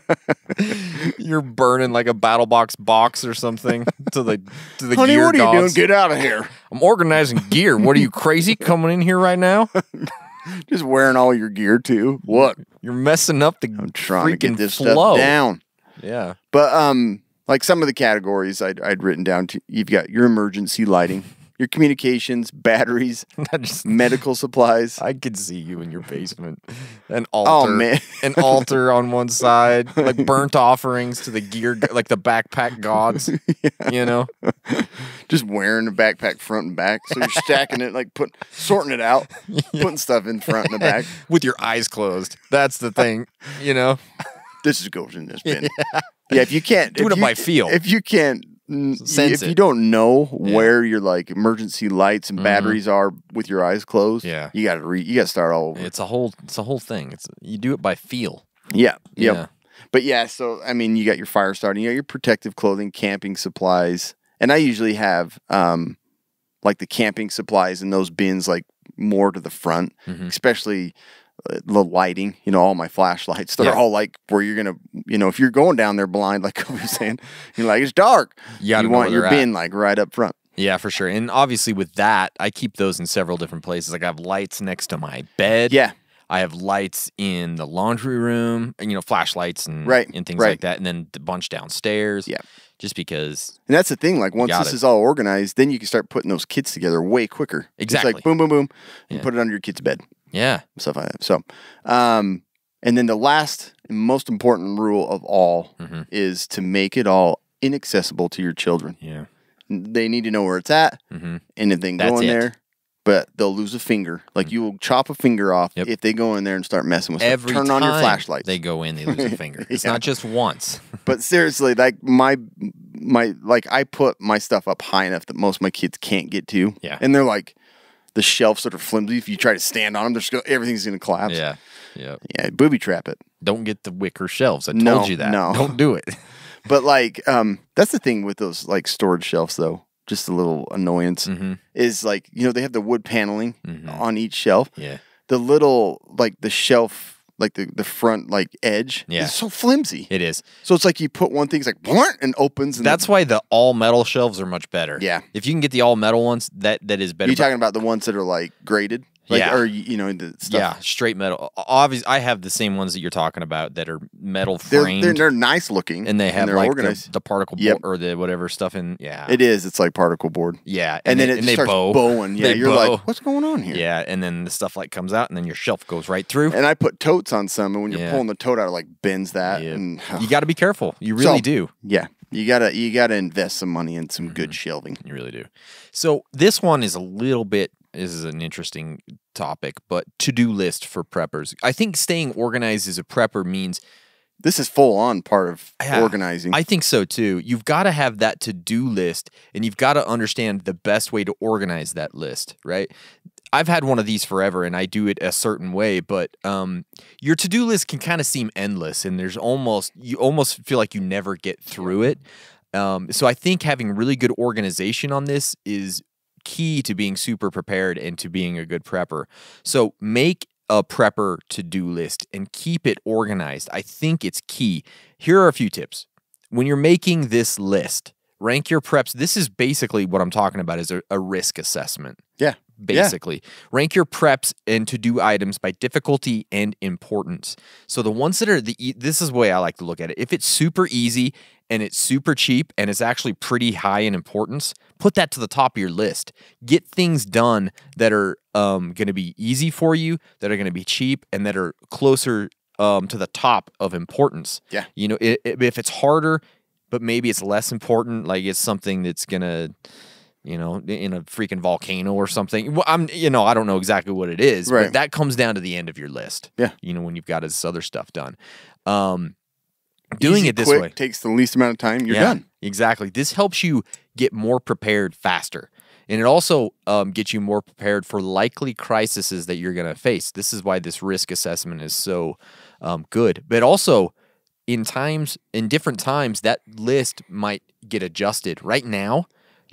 You're burning like a Battlbox box or something to the to the Honey, gear what are you doing? Get out of here! I'm organizing gear. What are you crazy coming in here right now? Just wearing all your gear too. What? You're messing up the I'm trying to get this flow. stuff down. Yeah. But um, like some of the categories I'd, I'd written down. To, you've got your emergency lighting, your communications, batteries, just medical supplies. I could see you in your basement. An oh, altar. Oh, man. An altar on one side, like burnt offerings to the gear, like the backpack gods. You know, just wearing the backpack front and back. So you're stacking it, like put sorting it out, putting stuff in front and the back. with your eyes closed. That's the thing. You know, This is goes in this bin. Yeah, if you can't Doing if it you- by feel. If you can't. Mm, Sense if you don't know where your like emergency lights and batteries are with your eyes closed. Yeah. you got to re- you got to start all over. it's a whole, it's a whole thing. It's you do it by feel. Yeah. Yep. Yeah. But yeah, so I mean, you got your fire starting, you got your protective clothing, camping supplies, and I usually have um like the camping supplies in those bins like more to the front, Mm-hmm. especially uh, the lighting. You know, all my flashlights. They're Yeah. all like where you're gonna, you know, if you're going down there blind, like I was saying, you're like it's dark. You you want your at. bin like right up front. Yeah, for sure. And obviously, with that, I keep those in several different places. Like I have lights next to my bed. Yeah. I have lights in the laundry room, and you know, flashlights and Right, and things right. like that, and then a bunch downstairs. Yeah. just because. And that's the thing. Like once this it. is all organized, then you can start putting those kits together way quicker. It's Exactly. like boom, boom, boom. You Yeah. put it under your kid's bed. Yeah, stuff like that. So, um, and then the last and most important rule of all Mm-hmm. is to make it all inaccessible to your children. yeah, They need to know where it's at, Mhm. and if they That's go in it. There, but they'll lose a finger. Like you will chop a finger off Yep. if they go in there and start messing with every stuff. Turn on your flashlights. they go in, they lose a finger. It's Yeah. not just once. but seriously, like my my like I put my stuff up high enough that most of my kids can't get to. Yeah. and they're like the shelves that are flimsy. If you try to stand on them, go, everything's gonna collapse. yeah, yeah. yeah, booby trap it. Don't get the wicker shelves. I told No, you that. no. Don't do it. But like, um, that's the thing with those like storage shelves, though. Just a little annoyance Mm-hmm. is like you know they have the wood paneling on each shelf. Yeah. The little like the shelf, like the the front like edge, Yeah. is so flimsy. It is. So it's like you put one thing, it's like "Bwarnt," and opens. And That's why the all metal shelves are much better. Yeah. If you can get the all metal ones, that that is better. you But- talking about the ones that are like graded, like Yeah. or you know the stuff. yeah, straight metal. Obviously, I have the same ones that you're talking about that are metal They're, framed, they're they're nice looking and they have they're like the, organized. the particle Yep. board or the whatever stuff in. Yeah, it is. It's like particle board. Yeah, And, then they, it and they starts bow. bowing. Yeah, They you're bow. like, what's going on here? Yeah, and then the stuff like comes out, and then your shelf goes right through. And I put totes on some, and when you're Yeah. pulling the tote out, it like bends that. Yeah. And you got to be careful. You really So- do. Yeah, you gotta you gotta invest some money in some Mm-hmm. good shelving. You really do. So this one is a little bit. This is an interesting topic, but to-do list for preppers. I think staying organized as a prepper means This is full on part of Yeah, organizing. I think so too. You've got to have that to do list and you've got to understand the best way to organize that list, right? I've had one of these forever and I do it a certain way, but um, your to do list can kind of seem endless and there's almost, you almost feel like you never get through it. Um, so I think having really good organization on this is key to being super prepared and to being a good prepper. So make a prepper to do list and keep it organized. I think it's key. Here are a few tips. When you're making this list, rank your preps. This is basically what I'm talking about is a, a risk assessment. yeah, basically. Rank your preps and to do items by difficulty and importance. So the ones that are the e- this is the way I like to look at it. If it's super easy and it's super cheap and it's actually pretty high in importance, put that to the top of your list. Get things done that are um, going to be easy for you, that are going to be cheap, and that are closer um, to the top of importance. Yeah. You know, i i- if it's harder, but maybe it's less important, like it's something that's going to you know, in a freaking volcano or something. Well, I'm, you know, I don't know exactly what it is, Right. but that comes down to the end of your list. Yeah. You know, when you've got this other stuff done. Um, doing Easy, it this quick, way takes the least amount of time. You're yeah, done. Exactly. This helps you get more prepared faster. And it also um, gets you more prepared for likely crises that you're going to face. This is why this risk assessment is so um, good. But also, in times, in different times, that list might get adjusted. Right now,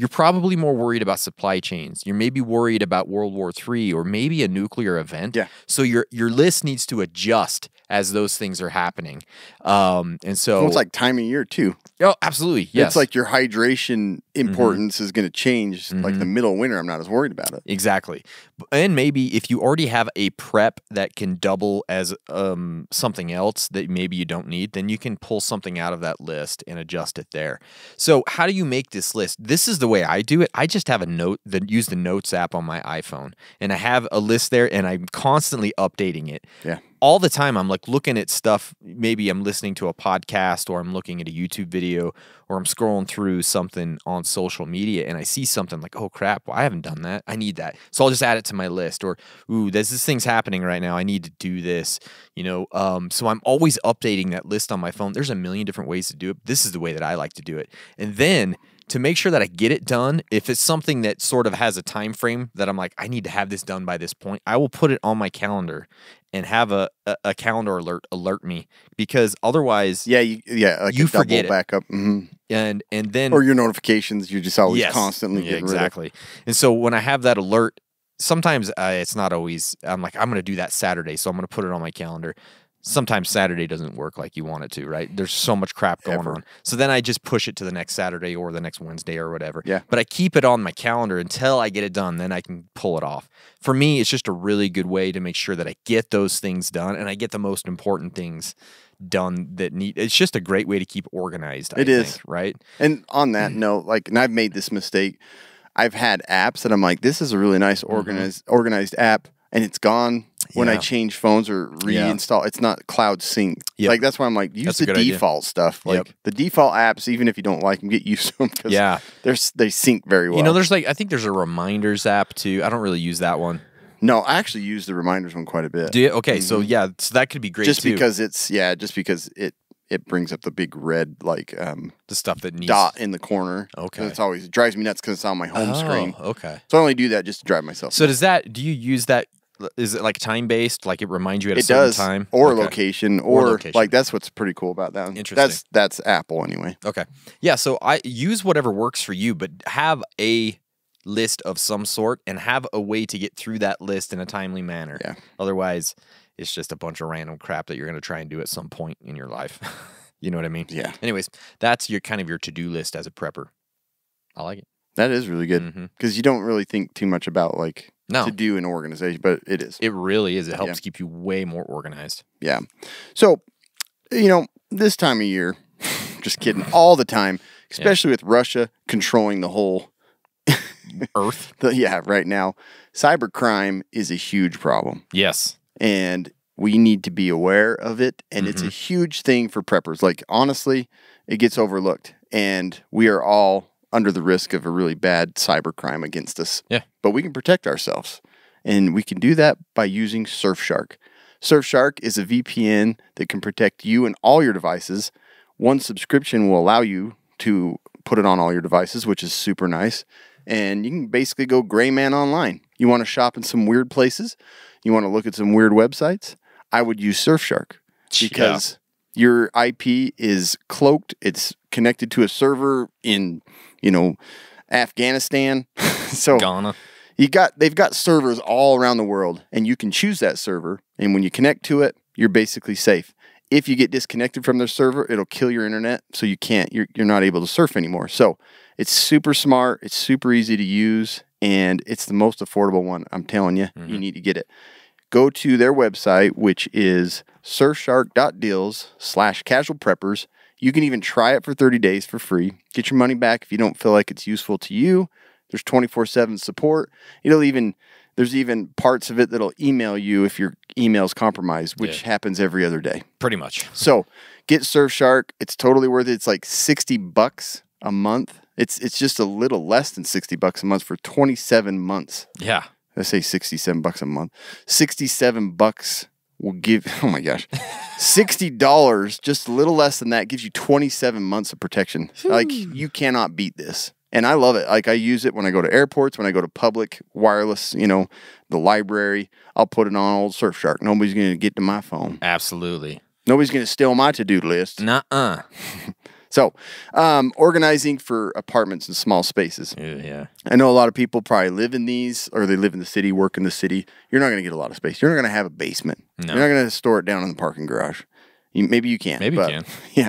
you're probably more worried about supply chains. You're maybe worried about World War III or maybe a nuclear event. Yeah. So your your list needs to adjust as those things are happening. Um, and so Well, it's like time of year too. oh, absolutely, yes. Mm-hmm. It's like your hydration importance is going to change. Like the middle of winter, I'm not as worried about it. Exactly. And maybe if you already have a prep that can double as um, something else that maybe you don't need, then you can pull something out of that list and adjust it there. So, how do you make this list? This is the way I do it. I just have a note that use the Notes app on my iPhone, and I have a list there, and I'm constantly updating it Yeah. All the time I'm like looking at stuff. Maybe I'm listening to a podcast or I'm looking at a YouTube video or I'm scrolling through something on social media and I see something like, oh crap, well, I haven't done that. I need that. So I'll just add it to my list. Or, ooh, there's this thing's happening right now. I need to do this. You know, um, so I'm always updating that list on my phone. There's a million different ways to do it. This is the way that I like to do it. And then to make sure that I get it done, if it's something that sort of has a time frame that I'm like, I need to have this done by this point, I will put it on my calendar and have a, a, a calendar alert alert me because otherwise Yeah, you, yeah, like You forget it. backup. hmm and and then Or your notifications, you're just always Yes. constantly Yeah, getting rid of. exactly. And so when I have that alert, sometimes uh, it's not always. I'm like, I'm going to do that Saturday, so I'm going to put it on my calendar. Sometimes Saturday doesn't work like you want it to, right? There's so much crap going Ever. on. So then I just push it to the next Saturday or the next Wednesday or whatever. Yeah. But I keep it on my calendar until I get it done. Then I can pull it off. For me, it's just a really good way to make sure that I get those things done and I get the most important things done that need. It's just a great way to keep organized. I It is. think, right? And on Mm. that note, like, and I've made this mistake. I've had apps that I'm like, this is a really nice organized organized app, and it's gone when I Mm-hmm. Change phones or Yeah. reinstall. It's not cloud sync. Yep. Like that's why I'm like, use That's the good idea. default stuff. Like Yep. the default apps, even if you don't like them, get used to them because Yeah. they're they sync very well. You know, there's like I think there's a reminders app too. I don't really use that one. no, I actually use the reminders one quite a bit. Do you? Okay, so yeah, so that could be great Mm-hmm. just too. because it's yeah, just because it it brings up the big red like um, the stuff that needs dot in the corner. Okay. it's always it drives me nuts because it's on my home screen. Oh, okay. So I only do that just to drive myself. So does that? Do you use that? Is it like time based? Like it reminds you at a it certain does, time, or Okay. location, Or or, location. like that's what's pretty cool about that. one. Interesting. That's that's Apple anyway. Okay. Yeah. So I use whatever works for you, but have a list of some sort and have a way to get through that list in a timely manner. Yeah. Otherwise, it's just a bunch of random crap that you're going to try and do at some point in your life. you know what I mean? Yeah. Anyways, that's your kind of your to do list as a prepper. I like it. That is really good mm-hmm. because you don't really think too much about like No. to do an organization, but it is. It really is. It helps Yeah. keep you way more organized. Yeah. So, you know, this time of year, just kidding, all the time, especially with Russia controlling the whole Earth. the, yeah, right now, cybercrime is a huge problem. Yes. and we need to be aware of it and it's a mm-hmm. huge thing for preppers like honestly it gets overlooked and we are all under the risk of a really bad cybercrime against us. Yeah. but we can protect ourselves. And we can do that by using surfshark. Surfshark is a vpn that can protect you and all your devices. One subscription will allow you to put it on all your devices which is super nice. And you can basically go gray man online. You want to shop in some weird places? You want to look at some weird websites, I would use Surfshark because your IP is cloaked. It's connected to a server in, you know, Afghanistan. so Ghana. you got they've got servers all around the world and you can choose that server and when you connect to it, you're basically safe. if you get disconnected from their server, it'll kill your internet, so you can't. You're you're not able to surf anymore. So it's super smart. It's super easy to use, and it's the most affordable one. I'm telling you, you mm-hmm. need to get it. Go to their website, which is surfshark.deals slash casual preppers. You can even try it for 30 days for free. Get your money back if you don't feel like it's useful to you. There's 24 7 support. It'll even, there's even parts of it that'll email you if your email's compromised, which Yeah. happens every other day. Pretty much. So get Surfshark. It's totally worth it. It's like 60 bucks a month. It's it's just a little less than 60 bucks a month for 27 months. Yeah. I say 67 bucks a month. 67 bucks will give oh my gosh. $60 just a little less than that gives you 27 months of protection. Like you cannot beat this. And I love it. Like I use it when I go to airports, when I go to public wireless, you know, the library. I'll put it on old Surfshark. Nobody's going to get to my phone. Absolutely. Nobody's going to steal my to-do list. Nuh uh. So, um, organizing for apartments in small spaces. Yeah. I know a lot of people probably live in these or they live in the city, work in the city. You're not going to get a lot of space. You're not going to have a basement. No. You're not going to store it down in the parking garage. You, maybe you can. Maybe you can. Yeah.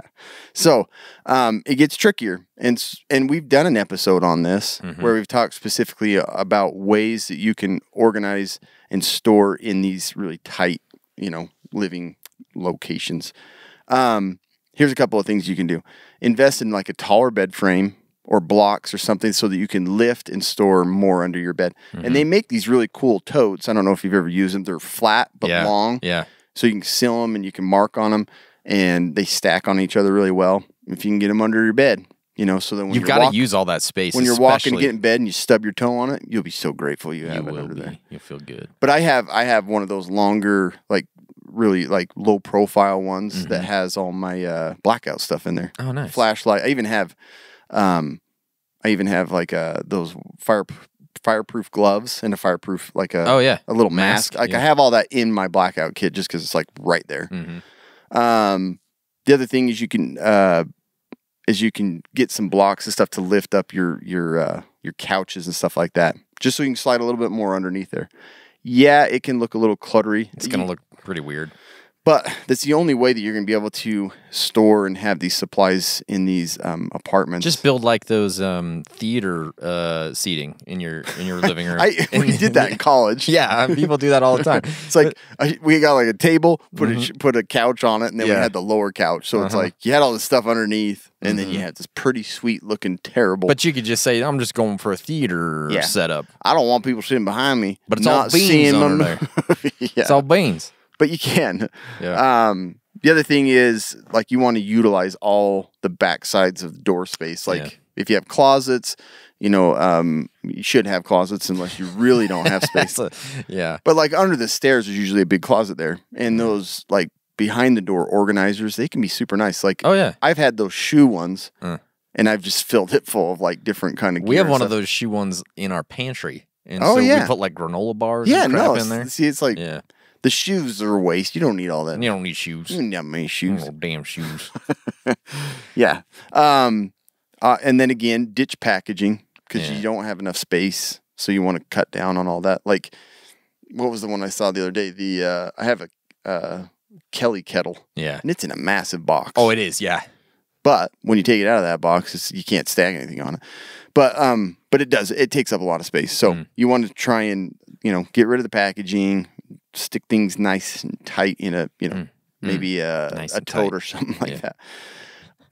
So um, it gets trickier, and and we've done an episode on this Mm-hmm. where we've talked specifically about ways that you can organize and store in these really tight, you know, living locations. Um, here's a couple of things you can do: invest in like a taller bed frame or blocks or something so that you can lift and store more under your bed. And Mm-hmm. they make these really cool totes. I don't know if you've ever used them. They're flat but yeah. long Yeah. so you can seal them and you can mark on them and they stack on each other really well if you can get them under your bed you know so that when You've got to use all that space. when you're walking to get in bed and you stub your toe on it you'll be so grateful you you have it will under be. there You'll feel good. but i have i have one of those longer like really like low profile ones that has all my uh blackout stuff in there Mm-hmm. Oh, nice. flashlight i even have um i even have like uh those fire fireproof gloves and a fireproof like a Oh, yeah. a little mask, Mask, like i have all that in my blackout kit just because it's like right there Mhm. um, the other thing is you can uh, is you can get some blocks and stuff to lift up your your uh, your couches and stuff like that, just so you can slide a little bit more underneath there. Yeah, it can look a little cluttery. It's going to look pretty weird. But that's the only way that you're going to be able to store and have these supplies in these um, apartments. Just build like those um, theater uh, seating in your in your living room. I we did that in college. yeah, people do that all the time. It's like I, we got like a table, put a put a couch on it, and then we Mm-hmm. Had the lower couch. So it's Uh-huh. like you had all this stuff underneath, and then you had this pretty sweet looking terrible. But you could just say, "I'm just going for a theater Yeah. setup." I don't want people sitting behind me, But it's all not beans seeing under there. yeah, It's all beans. But you can. Yeah. Um, the other thing is like you want to utilize all the back sides of the door space. Like Yeah. if you have closets, you know, um, you should have closets unless you really don't have space. Yeah. But like under the stairs, there's usually a big closet there, and those like behind the door organizers, they can be super nice. Like Oh yeah. I've had those shoe ones, Uh. and I've just filled it full of like different kind of. We have one of those shoe ones in our pantry, and Oh, so yeah. we put like granola bars. Yeah, no, in there. see, it's like Yeah, the shoes are a waste. You don't need all that. you don't need shoes. You don't need shoes. Oh, damn shoes. Yeah. Um, uh, and then again, ditch packaging because Yeah. you don't have enough space, so you want to cut down on all that. Like, what was the one I saw the other day? The uh, I have a uh, Kelly kettle, Yeah. and it's in a massive box. Oh, it is. Yeah. but when you take it out of that box, it's, you can't stack anything on it. But um, but it does. It takes up a lot of space. So Mm. you want to try and you know get rid of the packaging, stick things nice and tight in a you know maybe a, Mm. Nice a tote tight. or something like Yeah. that.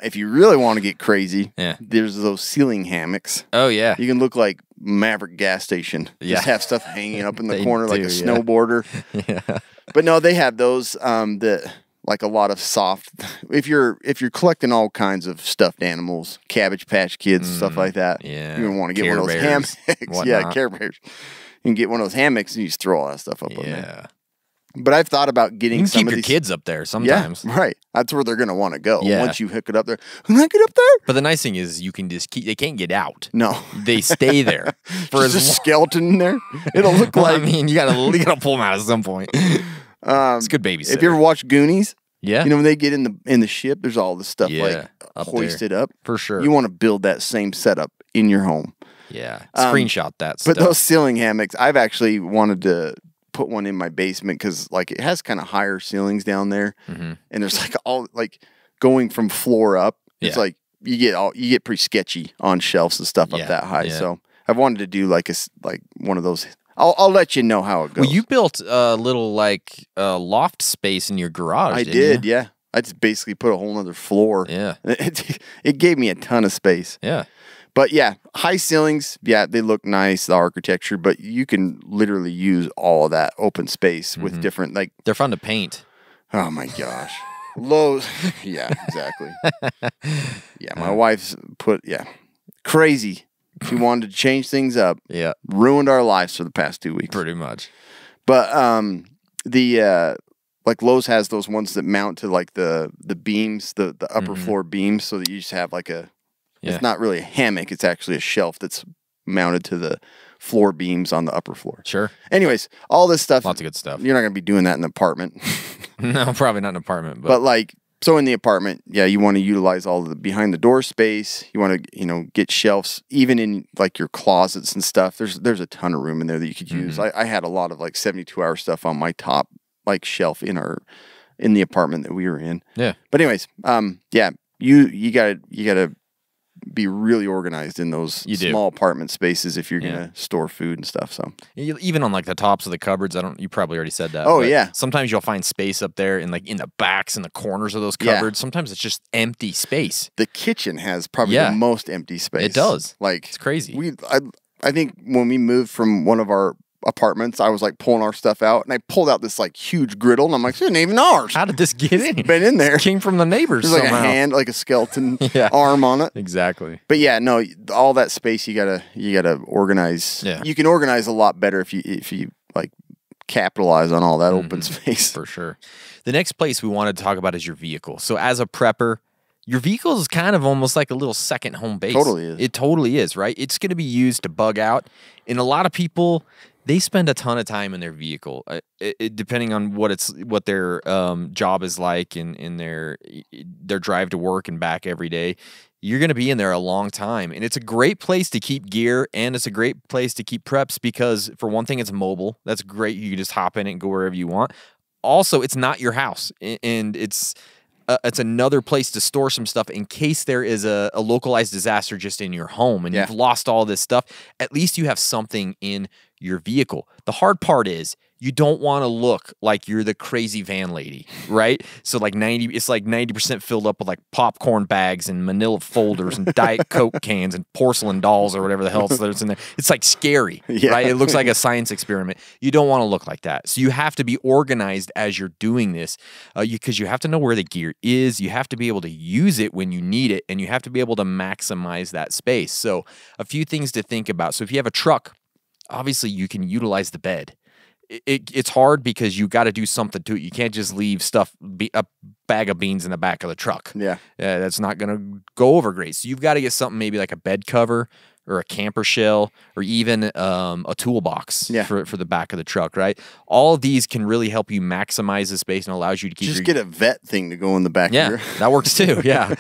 If you really want to get crazy, Yeah. there's those ceiling hammocks. Oh yeah. You can look like Maverik gas station. Yeah. Just have stuff hanging up in the corner like a snowboarder. yeah. But no, they have those um, that like a lot of soft. If you're if you're collecting all kinds of stuffed animals, Cabbage Patch Kids, stuff like that. Mm, yeah. you want to get Care one of those Bears, hammocks. yeah. Care Bears. You can get one of those hammocks and you just throw all that stuff up on there. Yeah. But I've thought about getting You can some keep your these. kids up there yeah, sometimes. right. That's where they're gonna want to go. Yeah. Once you hook it up there, can I get up there? But the nice thing is you can just keep. They can't get out. No. They stay there for Just a long. skeleton in there. It'll look Well, I like mean, you gotta you gotta pull them out at some point. Um, it's good babysitter. If you ever watch Goonies, yeah, you know when they get in the in the ship, there's all this stuff Yeah, like up there. hoisted up. for sure. You want to build that same setup in your home. Yeah, Um, screenshot that. But those ceiling hammocks, I've actually wanted to put one in my basement because like it has kind of higher ceilings down there, Mm-hmm. and there's like all like going from floor up. It's like you get all you get pretty sketchy on shelves and stuff Yeah, up that high. yeah. So I've wanted to do like a like one of those. I'll I'll let you know how it goes. Well, you built a little like uh, loft space in your garage. I did, you? yeah. I just basically put a whole other floor. Yeah. It, it gave me a ton of space. Yeah. But yeah, high ceilings, yeah, they look nice, the architecture, but you can literally use all of that open space with different, like, They're fun to paint. oh my gosh. Lowe's. yeah, exactly. Yeah, my wife's put, yeah, crazy. She wanted to change things up, Yeah. ruined our lives for the past two weeks. Pretty much. But um, the uh, like Lowe's has those ones that mount to like the the beams, the the upper floor beams, so that you just have like a. Yeah. It's not really a hammock; it's actually a shelf that's mounted to the floor beams on the upper floor. Sure. Anyways, all this stuff. Lots of good stuff. You're not going to be doing that in the apartment, no, probably not an apartment, but, but like. So in the apartment, yeah, you want to utilize all the behind the door space. You want to, you know, get shelves even in like your closets and stuff. There's there's a ton of room in there that you could use. Mm-hmm. I, I had a lot of like 72 hour stuff on my top like shelf in our in the apartment that we were in. yeah. But anyways, um, yeah, you you gotta you gotta be really organized in those You do. small apartment spaces if you're Yeah. gonna store food and stuff. So Even on like the tops of the cupboards, I don't. You probably already said that. Oh, yeah. Sometimes you'll find space up there, and like in the backs and the corners of those Yeah. cupboards. Sometimes it's just empty space. the kitchen has probably Yeah. the most empty space. It does. Like It's crazy. We I I think when we moved from one of our apartments, I was like pulling our stuff out, and I pulled out this like huge griddle, and I'm like, this isn't even ours. How did this get in? Been in there. Came from the neighbors There's like somehow. a hand, like a skeleton Yeah. arm on it. Exactly. But yeah, no, all that space you gotta you gotta organize. Yeah. you can organize a lot better if you if you like capitalize on all that open space. Mm-hmm. For sure. The next place we want to talk about is your vehicle. So as a prepper, your vehicle is kind of almost like a little second home base. Totally is. It totally is, right? It's going to be used to bug out. And a lot of people, they spend a ton of time in their vehicle, uh, it, it- depending on what it's what their um, job is like and in their their drive to work and back every day. You're going to be in there a long time, and it's a great place to keep gear, and it's a great place to keep preps because, for one thing, it's mobile. That's great. You can just hop in and go wherever you want. Also, it's not your house, and it's uh, it's another place to store some stuff in case there is a, a localized disaster just in your home and Yeah. you've lost all this stuff. At least you have something in your vehicle. The hard part is you don't want to look like you're the crazy van lady, right? So like 90 it's like 90% filled up with like popcorn bags and manila folders and diet coke cans and porcelain dolls or whatever the hell there's in there. It's like scary, Yeah. right? It looks like a science experiment. You don't want to look like that. So you have to be organized as you're doing this uh, because you have to know where the gear is. You have to be able to use it when you need it, and you have to be able to maximize that space. So, a few things to think about. So, if you have a truck, obviously you can utilize the bed. It, it- it's hard because you got to do something to it. You can't just leave stuff, be, a bag of beans in the back of the truck. Yeah. Uh, that's not going to go over great. So you've got to get something maybe like a bed cover or a camper shell or even um, a toolbox Yeah. for, for the back of the truck, right? All of these can really help you maximize the space and allows you to keep Just your, get a vet thing to go in the back. yeah, of your, that works too. Yeah,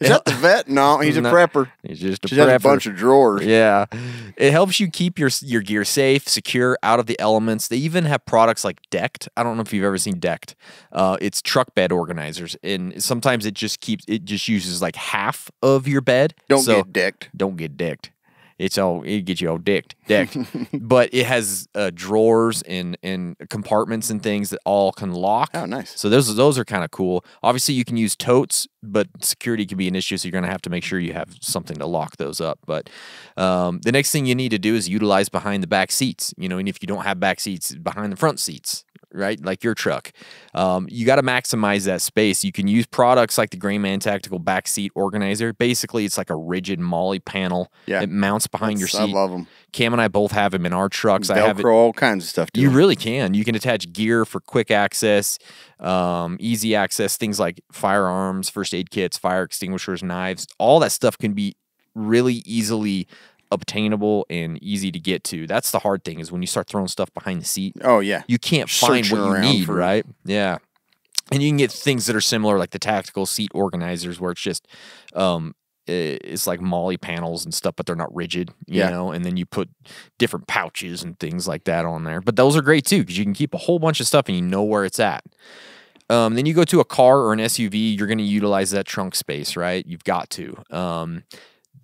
is that the vet? No, he's a No, prepper. He's just a She has a bunch of drawers. Yeah. It helps you keep your your gear safe, secure, out of the elements. They even have products like Decked. I don't know if you've ever seen Decked. Uh, it's truck bed organizers, and sometimes it just keeps it just uses like half of your bed. Don't So- get decked. Don't get decked. It's all it gets you all decked, decked. but it has uh, drawers and and compartments and things that all can lock. Oh, nice. So those those are kind of cool. Obviously, you can use totes, but security can be an issue. So you're going to have to make sure you have something to lock those up. But um, the next thing you need to do is utilize behind the back seats. You know, and if you don't have back seats, behind the front seats, right, like your truck, um, you got to maximize that space. You can use products like the Grey Man Tactical Backseat Organizer. Basically, it's like a rigid MOLLE panel. Yeah. it mounts behind your seat. I love 'em. Cam and I both have them in our trucks. I have it. All kinds of stuff. You them. really can. You can attach gear for quick access, um, easy access, things like firearms, first aid kits, fire extinguishers, knives. All that stuff can be really easily obtainable and easy to get to. That's the hard thing is when you start throwing stuff behind the seat, Oh yeah. you can't find Searching what you need, for- right? Yeah. And you can get things that are similar, like the tactical seat organizers, where it's just um, it's like MOLLE panels and stuff, but they're not rigid, you Yeah. know. And then you put different pouches and things like that on there. But those are great too because you can keep a whole bunch of stuff and you know where it's at. Um, then you go to a car or an SUV, you're going to utilize that trunk space, right? You've got to. Um,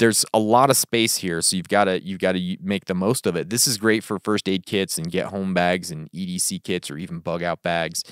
there's a lot of space here, so you've got to you've got to make the most of it. This is great for first aid kits and get home bags and EDC kits or even bug out bags.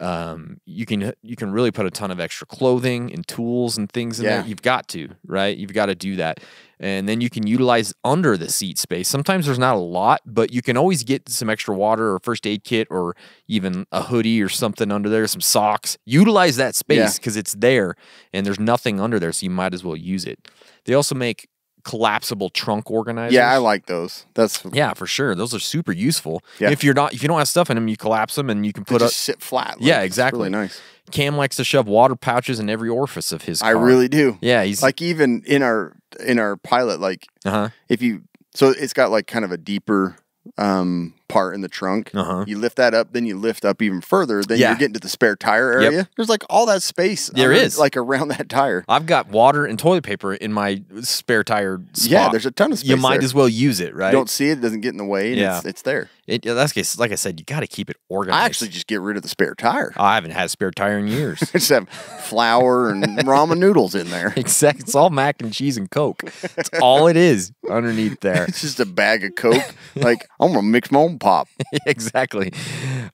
Um, you can you can really put a ton of extra clothing and tools and things in Yeah. there. You've got to, right? You've got to do that. And then you can utilize under the seat space. Sometimes there's not a lot, but you can always get some extra water or first aid kit or even a hoodie or something under there, some socks. Utilize that space Yeah. because it's there and there's nothing under there, so you might as well use it. They also make collapsible trunk organizers. Yeah, I like those. That's Yeah, for sure. Those are super useful. Yeah. If you're not, if you don't have stuff in them, you collapse them and you can they put up. just sit flat. Yeah, Like, it's exactly. Really nice. Cam likes to shove water pouches in every orifice of his. I really do. Yeah, he's Like even in our in our pilot, like uh huh. if you so it's got like kind of a deeper um part in the trunk. Uh-huh. You lift that up, then you lift up even further, then Yeah. you're getting to the spare tire Yep. area. There's like all that space. There under- is. like around that tire. I've got water and toilet paper in my spare tire spot. Yeah, there's a ton of space. You might there. as well use it, right? You don't see it, it doesn't get in the way, and Yeah. it's, it's there. It, that's case, like I said, you got to keep it organized. I actually just get rid of the spare tire. Oh, I haven't had a spare tire in years. just have flour and ramen noodles in there. exactly. It's all mac and cheese and Coke. That's all it is underneath there. It's just a bag of Coke. like I'm gonna mix my own pop. exactly.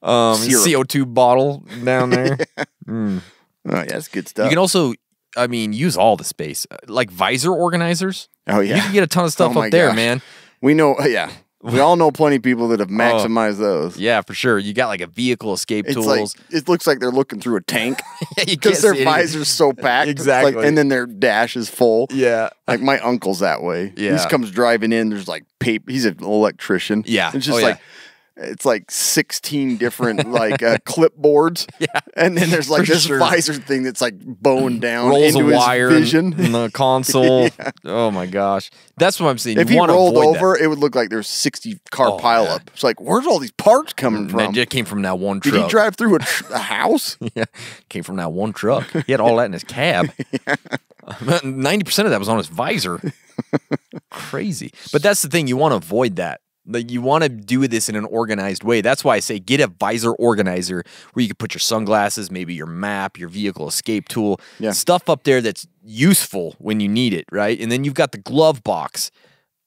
Um, Syrup. CO2 bottle down there. Oh yeah, that's good stuff. You can also, I mean, use all the space, like visor organizers. oh yeah, You can get a ton of stuff Oh up there, gosh. man. we know. Yeah, we all know plenty of people that have oh. maximized those. Oh. Yeah, for sure. You got like a vehicle escape It's tools. like it looks like they're looking through a tank yeah, you because their see visor's so packed. It's like- Exactly. and then their dash is full. Yeah. Like my uncle's that way. He Yeah. just comes driving in. There's like paper. He's an electrician. Yeah. It's oh, just Oh, yeah. like it's like 16 different like uh, clipboards. Yeah. And then there's like this sure. visor thing that's like bowing down Rolls into his wire in- vision. in the console. Oh my gosh. That's what I'm seeing if you he rolled avoid that. over, it would look like there's 60 car Oh, pileup. yeah. It's like, where's all these parts coming And from? That came from that one truck Did he drive through a, tr- a house? Yeah, came from that one truck. He had all that in his cab. Ninety percent of that was on his visor. Crazy, but that's the thing. You want to avoid that. Like you want to do this in an organized way. That's why I say get a visor organizer where you can put your sunglasses, maybe your map, your vehicle escape tool, Yeah. stuff up there that's useful when you need it, right? And then you've got the glove box.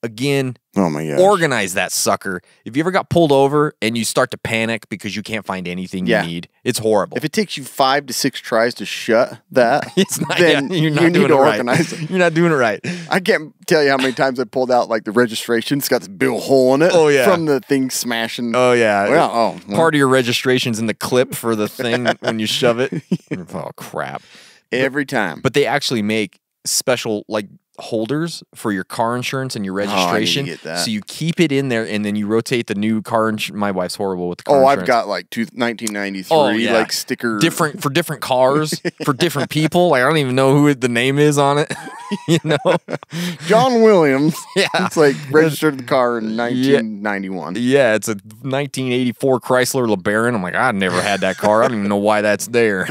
Again, Oh my god. organize that sucker. If you ever got pulled over and you start to panic because you can't find anything Yeah. you need, it's horrible. if it takes you five to six tries to shut that, It's not. then yeah, you're not you doing need to it right. organize it. You're not doing it right. I can't tell you how many times I pulled out like the registration. It's got this big hole in it. Oh, yeah. from the thing smashing. Oh yeah. Well, oh, well. Part of your registration's in the clip for the thing when you shove it. oh crap! every time. But they actually make special like holders for your car insurance and your Oh, I need to registration. that. So you keep it in there and then you rotate the new car insurance. My wife's horrible with the car oh, insurance. I've got like two, 1993 Oh, yeah. like sticker. different for different cars for different people. Like I don't even know who the name is on it. you know? John Williams. Yeah. it's like registered the car in 1991. Yeah, it's a 1984 Chrysler LeBaron. I'm like, I never had that car. I don't even know why that's there.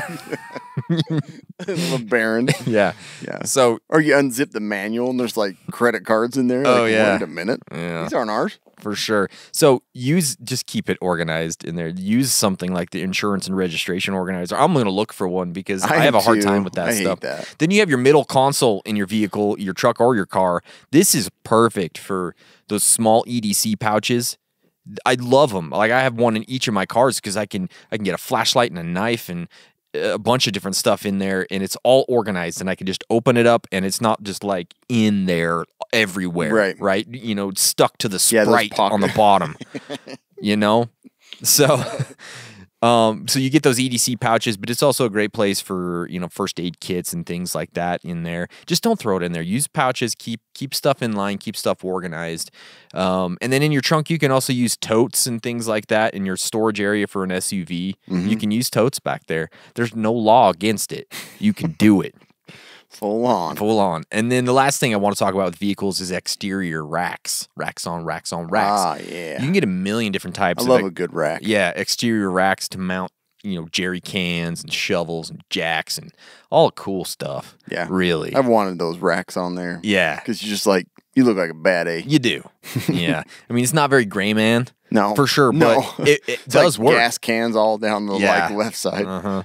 LeBaron. yeah. Yeah. So Or you unzip the manual and there's like credit cards in there. Oh, like, yeah. Wait a minute. Yeah. These aren't ours. for sure. So use just keep it organized in there. Use something like the insurance and registration organizer. I'm going to look for one because I, I have a hard too. time with that I stuff. that. Then you have your middle console in your vehicle, your truck or your car. This is perfect for those small EDC pouches. I love them. Like I have one in each of my cars because I can I can get a flashlight and a knife and a bunch of different stuff in there and it's all organized and I can just open it up and it's not just like in there everywhere. Right. Right. You know, stuck to the Yeah, sprite on the bottom. you know? So um so you get those EDC pouches, but it's also a great place for, you know, first aid kits and things like that in there. Just don't throw it in there. Use pouches, keep keep stuff in line, keep stuff organized. Um and then in your trunk you can also use totes and things like that in your storage area for an SUV. Mm-hmm. You can use totes back there. There's no law against it. You can do it Full on. full on. And then the last thing I want to talk about with vehicles is exterior racks. Racks on racks on racks. Ah, yeah. You can get a million different types I love a good rack. yeah, exterior racks to mount you know jerry cans and shovels and jacks and all cool stuff. Yeah. really. I've wanted those racks on there. yeah, Because you just like, you look like a bad A. you do. yeah, I mean it's not very gray man. No. for sure, No. but it, it does like work. gas cans all down the Yeah. like left side. Uh huh.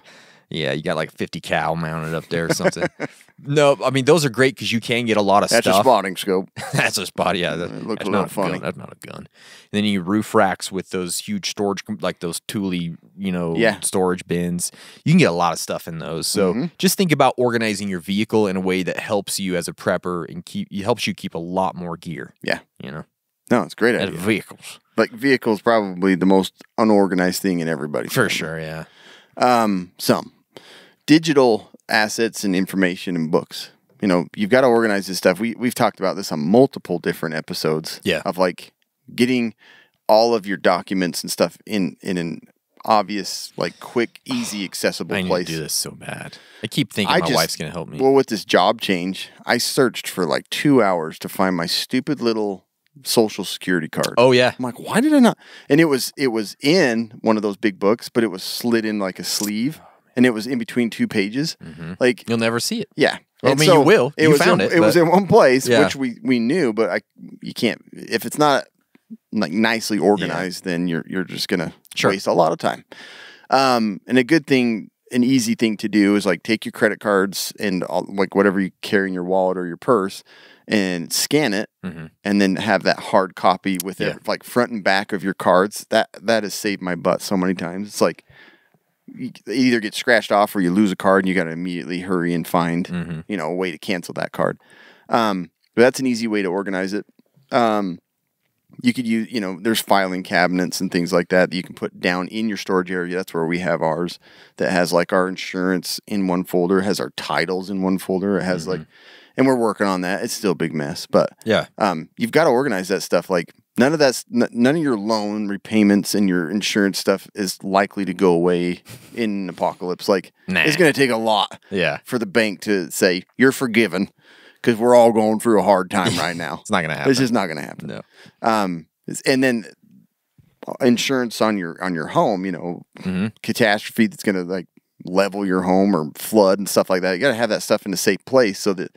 Yeah, you got like 50 cal mounted up there or something. no, I mean those are great because you can get a lot of stuff. That's a spotting scope. That's a spot. Yeah, that, It that's a not little funny. Gun. That's not a gun. And then you roof racks with those huge storage, like those Thule, you know, Yeah. storage bins. You can get a lot of stuff in those. So Mm-hmm. just think about organizing your vehicle in a way that helps you as a prepper and keep it helps you keep a lot more gear. Yeah. You know, No, it's a great idea. vehicles Like vehicles probably the most unorganized thing in everybody's for sure. Yeah. Um, some digital assets and information and books. You know, you've got to organize this stuff. We we've talked about this on multiple different episodes. Yeah. Of like getting all of your documents and stuff in in an obvious, like quick, easy, accessible I place. to do this so bad. I keep thinking I my just- wife's gonna help me. Well, with this job change, I searched for like two hours to find my stupid little social security card. oh yeah. I'm like, why did I not? And it was it was in one of those big books, but it was slid in like a sleeve, and it was in between two pages. Like, You'll never see it. yeah. Well, I mean, you will. It You was found in, it, was but- in one place, Yeah. which we we knew, but I you can't if it's not like nicely organized, then you're you're just gonna Sure. waste a lot of time. Um, and a good thing, an easy thing to do is like take your credit cards and all, like whatever you carry in your wallet or your purse, and scan it, and then have that hard copy with Mm-hmm. Yeah. it, like front and back of your cards. That that has saved my butt so many times. It's like you either get scratched off or you lose a card and you got to immediately hurry and find Mm-hmm. you know a way to cancel that card. Um, but that's an easy way to organize it. Um, you could use you know there's filing cabinets and things like that that you can put down in your storage area. That's where we have ours. That has like our insurance in one folder, has our titles in one folder. It has like, and we're working on that. It's still a big mess, but Yeah. um, you've got to organize that stuff. Like none of that's n- none of your loan repayments and your insurance stuff is likely to go away in an apocalypse. Like Nah. it's going to take a lot Yeah. for the bank to say you're forgiven because we're all going through a hard time right now. It's not gonna happen. It's just not going to happen. No. Um, and then uh, insurance on your on your home. You know, Mm-hmm. catastrophe that's going to like level your home or flood and stuff like that. You got to have that stuff in a safe place so that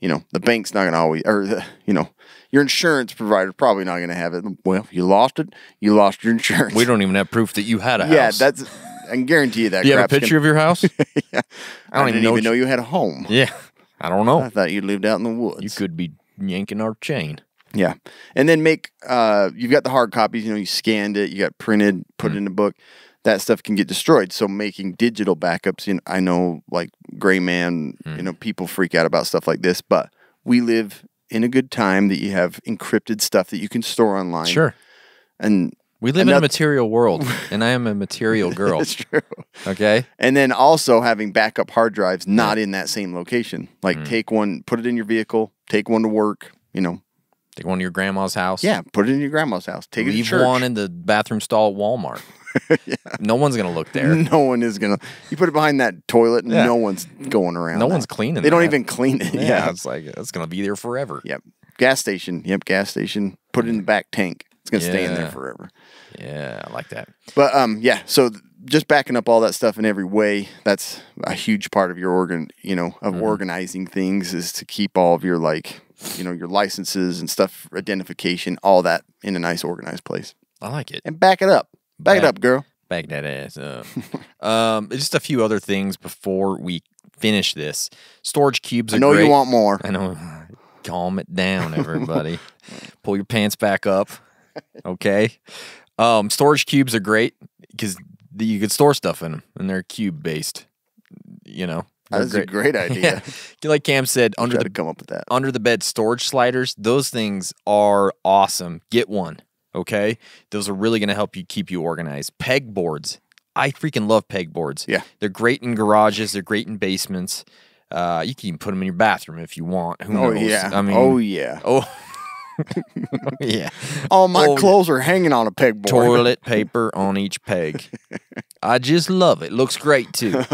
you know the bank's not going to always or the, you know your insurance provider's probably not going to have it. Well, you lost it. You lost your insurance. We don't even have proof that you had a Yeah, house. Yeah, that's. I can guarantee you that. You have a picture of your house? Gonna, I don't I even didn't know even what know you- you had a home. Yeah. I don't know. I thought you lived out in the woods. You could be yanking our chain. Yeah. And then make uh you've got the hard copies, you know, you scanned it, you got printed, put Mm. it in a book. That stuff can get destroyed. So making digital backups, you know, I know like Gray Man, Mm. you know, people freak out about stuff like this, but we live in a good time that you have encrypted stuff that you can store online. Sure. And We live And in a material world, and I am a material girl. That's true. Okay. And then also having backup hard drives not in that same location. Like Mm. take one, put it in your vehicle, take one to work, you know. Take one to your grandma's house. Yeah, put it in your grandma's house. Take it to Leave church. one in the bathroom stall at Walmart. No one's gonna look there. No one is gonna. You put it behind that toilet, and Yeah. no one's going around. No that. one's cleaning it. They don't even clean it. Yeah, Yeah. it's like it's gonna be there forever. Yep. Gas station. Yep. Gas station. Put it in the back tank. It's gonna stay in there forever. Yeah, I like that. But um, yeah. So just backing up all that stuff in every way. That's a huge part of your organ. You know, of Mm-hmm. organizing things is to keep all of your like, you know, your licenses and stuff, identification, all that in a nice organized place, I like it. and back it up. Back, it up, girl. Back that ass up. um, just a few other things before we finish this. Storage cubes. Are I know great. you want more. I know. Calm it down, everybody. Pull your pants back up. Okay. Um, storage cubes are great because you can store stuff in them, and they're cube based. You know, That's a great idea. Yeah. Like Cam said, under the come up with that. under the bed storage sliders, those things are awesome. Get one. Okay. Those are really going to help you keep you organized. Peg boards. I freaking love peg boards. Yeah. They're great in garages, they're great in basements. Uh, you can even put them in your bathroom if you want. Who Oh knows? yeah. I mean, oh yeah. oh, yeah. All my Oh, clothes are hanging on a pegboard. Toilet paper on each peg. I just love it. Looks great too.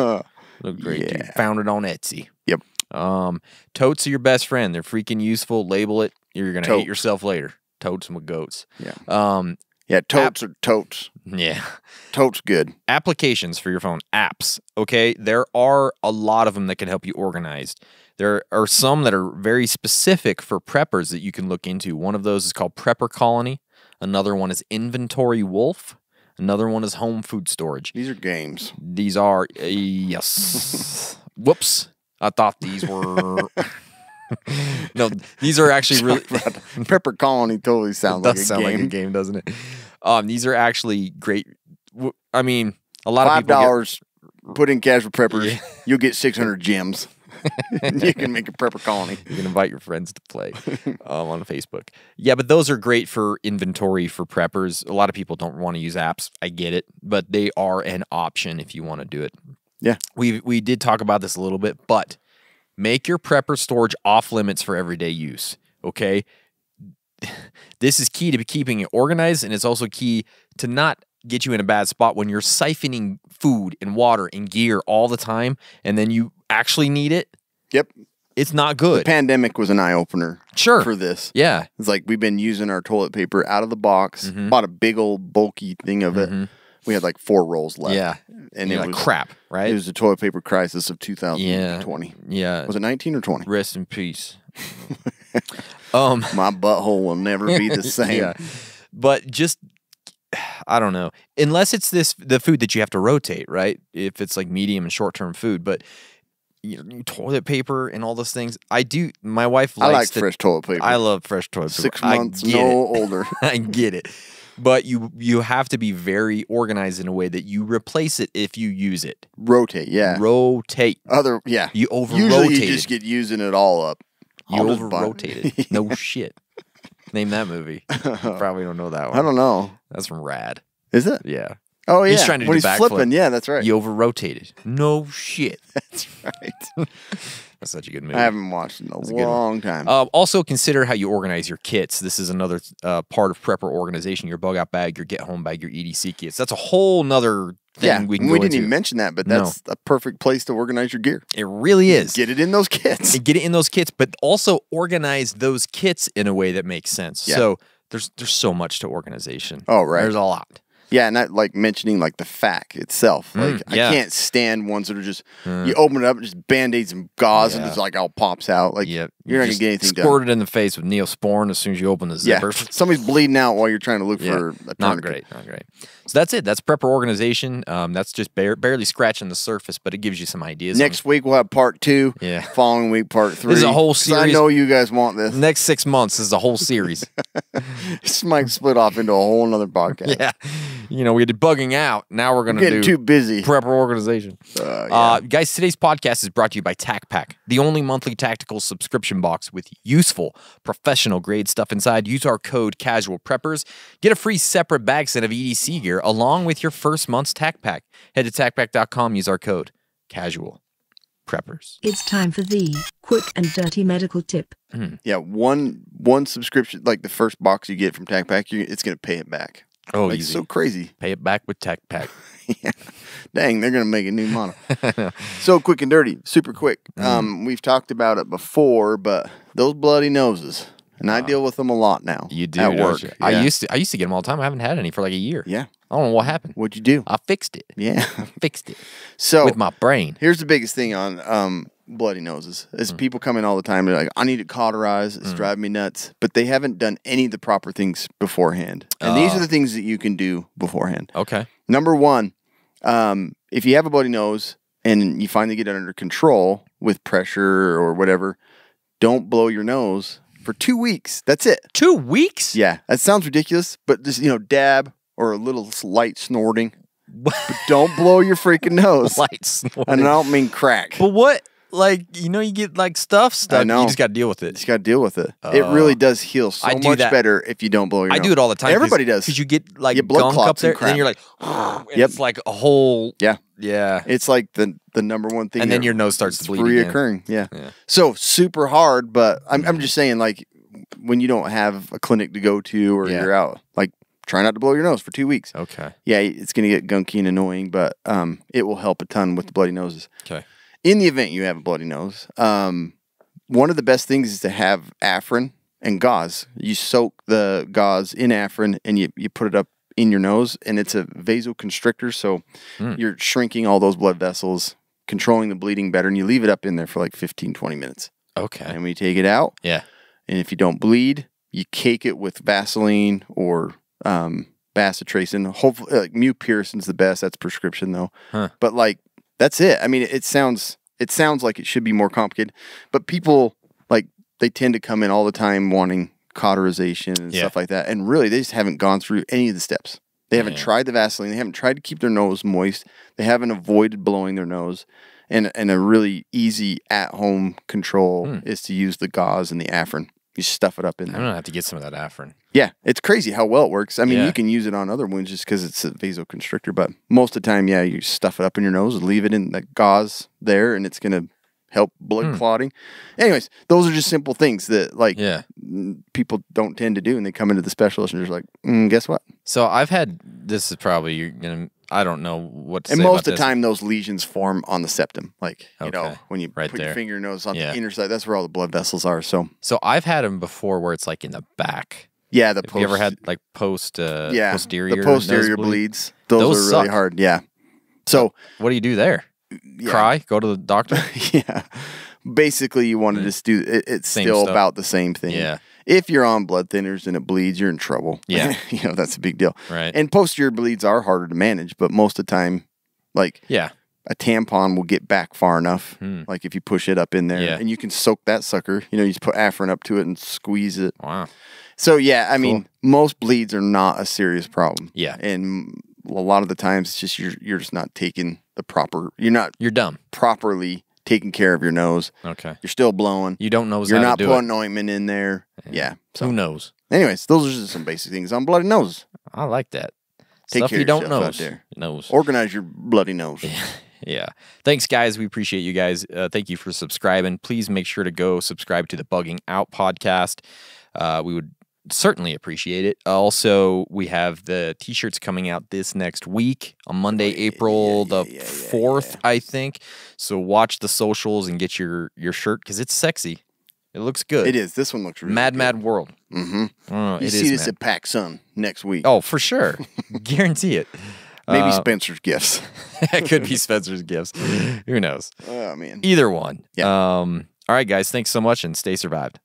Look great too. Yeah. Found it on Etsy. Yep. Um, totes are your best friend. They're freaking useful. Label it. You're gonna hate yourself later. Totes with goats. Yeah. Um, Yeah, totes are totes. Yeah. Totes good. applications for your phone, apps. Okay, there are a lot of them that can help you organize. There are some that are very specific for preppers that you can look into. One of those is called Prepper Colony. Another one is Inventory Wolf. Another one is Home Food Storage. These are games. These are uh, yes. Whoops! I thought these were. no, these are actually really. Prepper Colony totally sounds like a sound game. like a game, doesn't it? Um, these are actually great. I mean, a lot of Five people. get- dollars. Put in casual preppers. Yeah. You'll get six hundred gems. you can make a prepper colony. You can invite your friends to play um, on Facebook. Yeah, but those are great for inventory for preppers. A lot of people don't want to use apps. I get it, but they are an option if you want to do it. Yeah. We we did talk about this a little bit, but make your prepper storage off limits for everyday use. Okay. This is key to keeping it organized, and it's also key to not get you in a bad spot when you're siphoning food and water and gear all the time, and then you actually need it. Yep. It's not good. The Pandemic was an eye opener. Sure. For this. Yeah. It's like we've been using our toilet paper out of the box. Mm-hmm. Bought a big old bulky thing of it. We had like four rolls left. Yeah. And it like, was crap, right? It was the toilet paper crisis of 2020. Yeah. Was it 19 or 20? Rest in peace. um, My butthole will never be the same. yeah. But just I don't know. Unless it's this the food that you have to rotate, right? If it's like medium and short term food, but you know, toilet paper and all those things. I do. My wife I likes like to, fresh toilet paper. I love fresh toilet paper. Six months, no it. older. I get it. But you you have to be very organized in a way that you replace it if you use it. Rotate, yeah. Rotate. Other, yeah. You over Usually you just get using it all up. You over buy- rotated. no shit. Name that movie. You probably don't know that one. I don't know. That's from Rad. Is it? Yeah. Oh yeah. He's trying to when do he's backflip. flipping, yeah, that's right. You over rotated. No shit. That's right. That's such a good movie. I haven't watched in a That's a long time. Uh, also, consider how you organize your kits. This is another uh, part of prepper organization. Your bug out bag, your get home bag, your EDC kits. That's a whole nother thing yeah, we can we didn't into. even mention that, but No. that's a perfect place to organize your gear. it really is. Get it in those kits. And get it in those kits, but also organize those kits in a way that makes sense. Yeah. So there's there's so much to organization. Oh, right. There's a lot. Yeah, and that like mentioning like the fact itself. Like Mm, yeah. I can't stand ones that are just you open it up, and just band aids and gauze, and it's like all pops out. Like Yeah, you're not gonna get anything done. Squirted in the face with Neosporin as soon as you open the zipper. Yeah, somebody's bleeding out while you're trying to look Yeah, for a not tourniquet. great, not great. So that's it. That's prepper organization. Um, that's just bare, barely scratching the surface, but it gives you some ideas. on- Next week we'll have part two. Yeah. Following week part three. is a whole 'Cause I series. know you guys want this. next six months is a whole series. This might split off into a whole nother podcast. yeah, you know we did bugging out. Now we're gonna Getting do too busy. prepper organization. Uh, yeah. Uh, guys, today's podcast is brought to you by TacPack, the only monthly tactical subscription box with useful professional grade stuff inside. Use our code Casual Preppers. Get a free separate bag set of EDC gear along with your first month's TacPack. Head to TacPack.com. Use our code Casual Preppers. It's time for the quick and dirty medical tip. yeah, one one subscription, like the first box you get from TacPack, it's gonna pay it back. Oh, like, so crazy. Pay it back with TacPack. yeah. Dang, they're gonna make a new model. so quick and dirty, super quick. Mm. Um, we've talked about it before, but those bloody noses, and I deal with them a lot now. You do at work. you? I used to. I used to get them all the time. I haven't had any for like a year. Yeah. I don't know what happened. What'd you do? I fixed it. Yeah. Fixed it So with my brain. Here's the biggest thing on um, bloody noses It's Mm. people come in all the time. They're like, I need it cauterized. It's driving me nuts. But they haven't done any of the proper things beforehand. And these Ah. are the things that you can do beforehand. Okay. Number one, um, if you have a bloody nose and you finally get it under control with pressure or whatever, don't blow your nose for two weeks. That's it. Two weeks. Yeah, that sounds ridiculous, but just you know, dab or a little light snorting. But don't blow your freaking nose. Light snorting. And I don't mean crack. But what? Like you know, you get like stuff stuck. know. You just got to deal with it. just got to deal with it. it really Uh, does heal so I do much that- better if you don't blow your nose. I nose. do it all the time. Everybody does. because you get like You blood clots up there, and and then you're like, and Yep. it's like a whole Yeah. yeah. It's like the the number one thing. And then your nose starts it's to bleed again. reoccurring. Yeah. Yeah. So super hard, but I'm I'm just saying like when you don't have a clinic to go to or Yeah. you're out, like try not to blow your nose for two weeks. Okay. Yeah, it's gonna get gunky and annoying, but um, it will help a ton with the bloody noses. Okay. In the event you have a bloody nose, um, one of the best things is to have Afrin and gauze. You soak the gauze in Afrin and you, you put it up in your nose, and it's a vasoconstrictor. So Hmm. you're shrinking all those blood vessels, controlling the bleeding better, and you leave it up in there for like 15, 20 minutes. Okay. And when you take it out, Yeah. and if you don't bleed, you cake it with Vaseline or um, bacitracin. Hopefully, like mupirocin the best. That's prescription though. Huh. But like that's it. I mean, it, sounds it sounds like it should be more complicated, but people like they tend to come in all the time wanting cauterization and Yeah. stuff like that, and really they just haven't gone through any of the steps. They haven't Yeah. tried the Vaseline. They haven't tried to keep their nose moist. They haven't avoided blowing their nose. And, and a really easy at home control Hmm. is to use the gauze and the Afrin. You stuff it up in there. I'm gonna have to get some of that Afrin. Yeah, it's crazy how well it works. I mean, Yeah. you can use it on other wounds just because it's a vasoconstrictor, but most of the time, yeah, you stuff it up in your nose, leave it in the gauze there, and it's going to help blood Hmm. clotting. Anyways, those are just simple things that like Yeah. people don't tend to do, and they come into the specialist and they're just like, mm, guess what? So I've had this is probably you're gonna. I don't know what and most of the this. time, those lesions form on the septum, like you know when you Right put there. your finger nose on Yeah. the inner side. That's where all the blood vessels are. So So I've had them before where it's like in the back. yeah, the Have you ever had like post uh, yeah posterior the posterior nosebleed? bleeds? Those, Those are really hard. Yeah. So What do you do there? yeah. Cry? Go to the doctor? yeah. Basically, you want to just do it, it's Same still stuff. about the same thing. Yeah. If you're on blood thinners and it bleeds, you're in trouble. Yeah. you know, that's a big deal. Right. And posterior bleeds are harder to manage, but most of the time, like yeah. a tampon will get back far enough. Like if you push it up in there Hmm. Yeah. and you can soak that sucker, you know, you just put Afrin up to it and squeeze it. Wow. So, yeah, I mean, most bleeds are not a serious problem. Yeah. And a lot of the times it's just you're, you're just not taking the proper, you're not You're dumb. properly taking care of your nose. Okay. You're still blowing. You don't know You're how not to do putting it. ointment in there. Yeah. So, Who knows? anyways, those are just some basic things on bloody nose. I like that. Take Stuff care you of don't yourself know. out there. Knows. Organize your bloody nose. Yeah. Thanks, guys. We appreciate you guys. Uh, thank you for subscribing. Please make sure to go subscribe to the Bugging Out podcast. Uh, we would certainly appreciate it. Also, we have the t shirts coming out this next week on Monday, April the 4th, I think. So watch the socials and get your, your shirt because it's sexy. It looks good. It is. This one looks really Mad good. Mad World. Mm-hmm. Oh, You see is, this at PacSun next week. Oh, for sure. Guarantee it. Maybe uh, Spencer's gifts. it could be Spencer's gifts. Who knows? Oh man. Either one. Yeah. Um, all right, guys. Thanks so much and stay survived.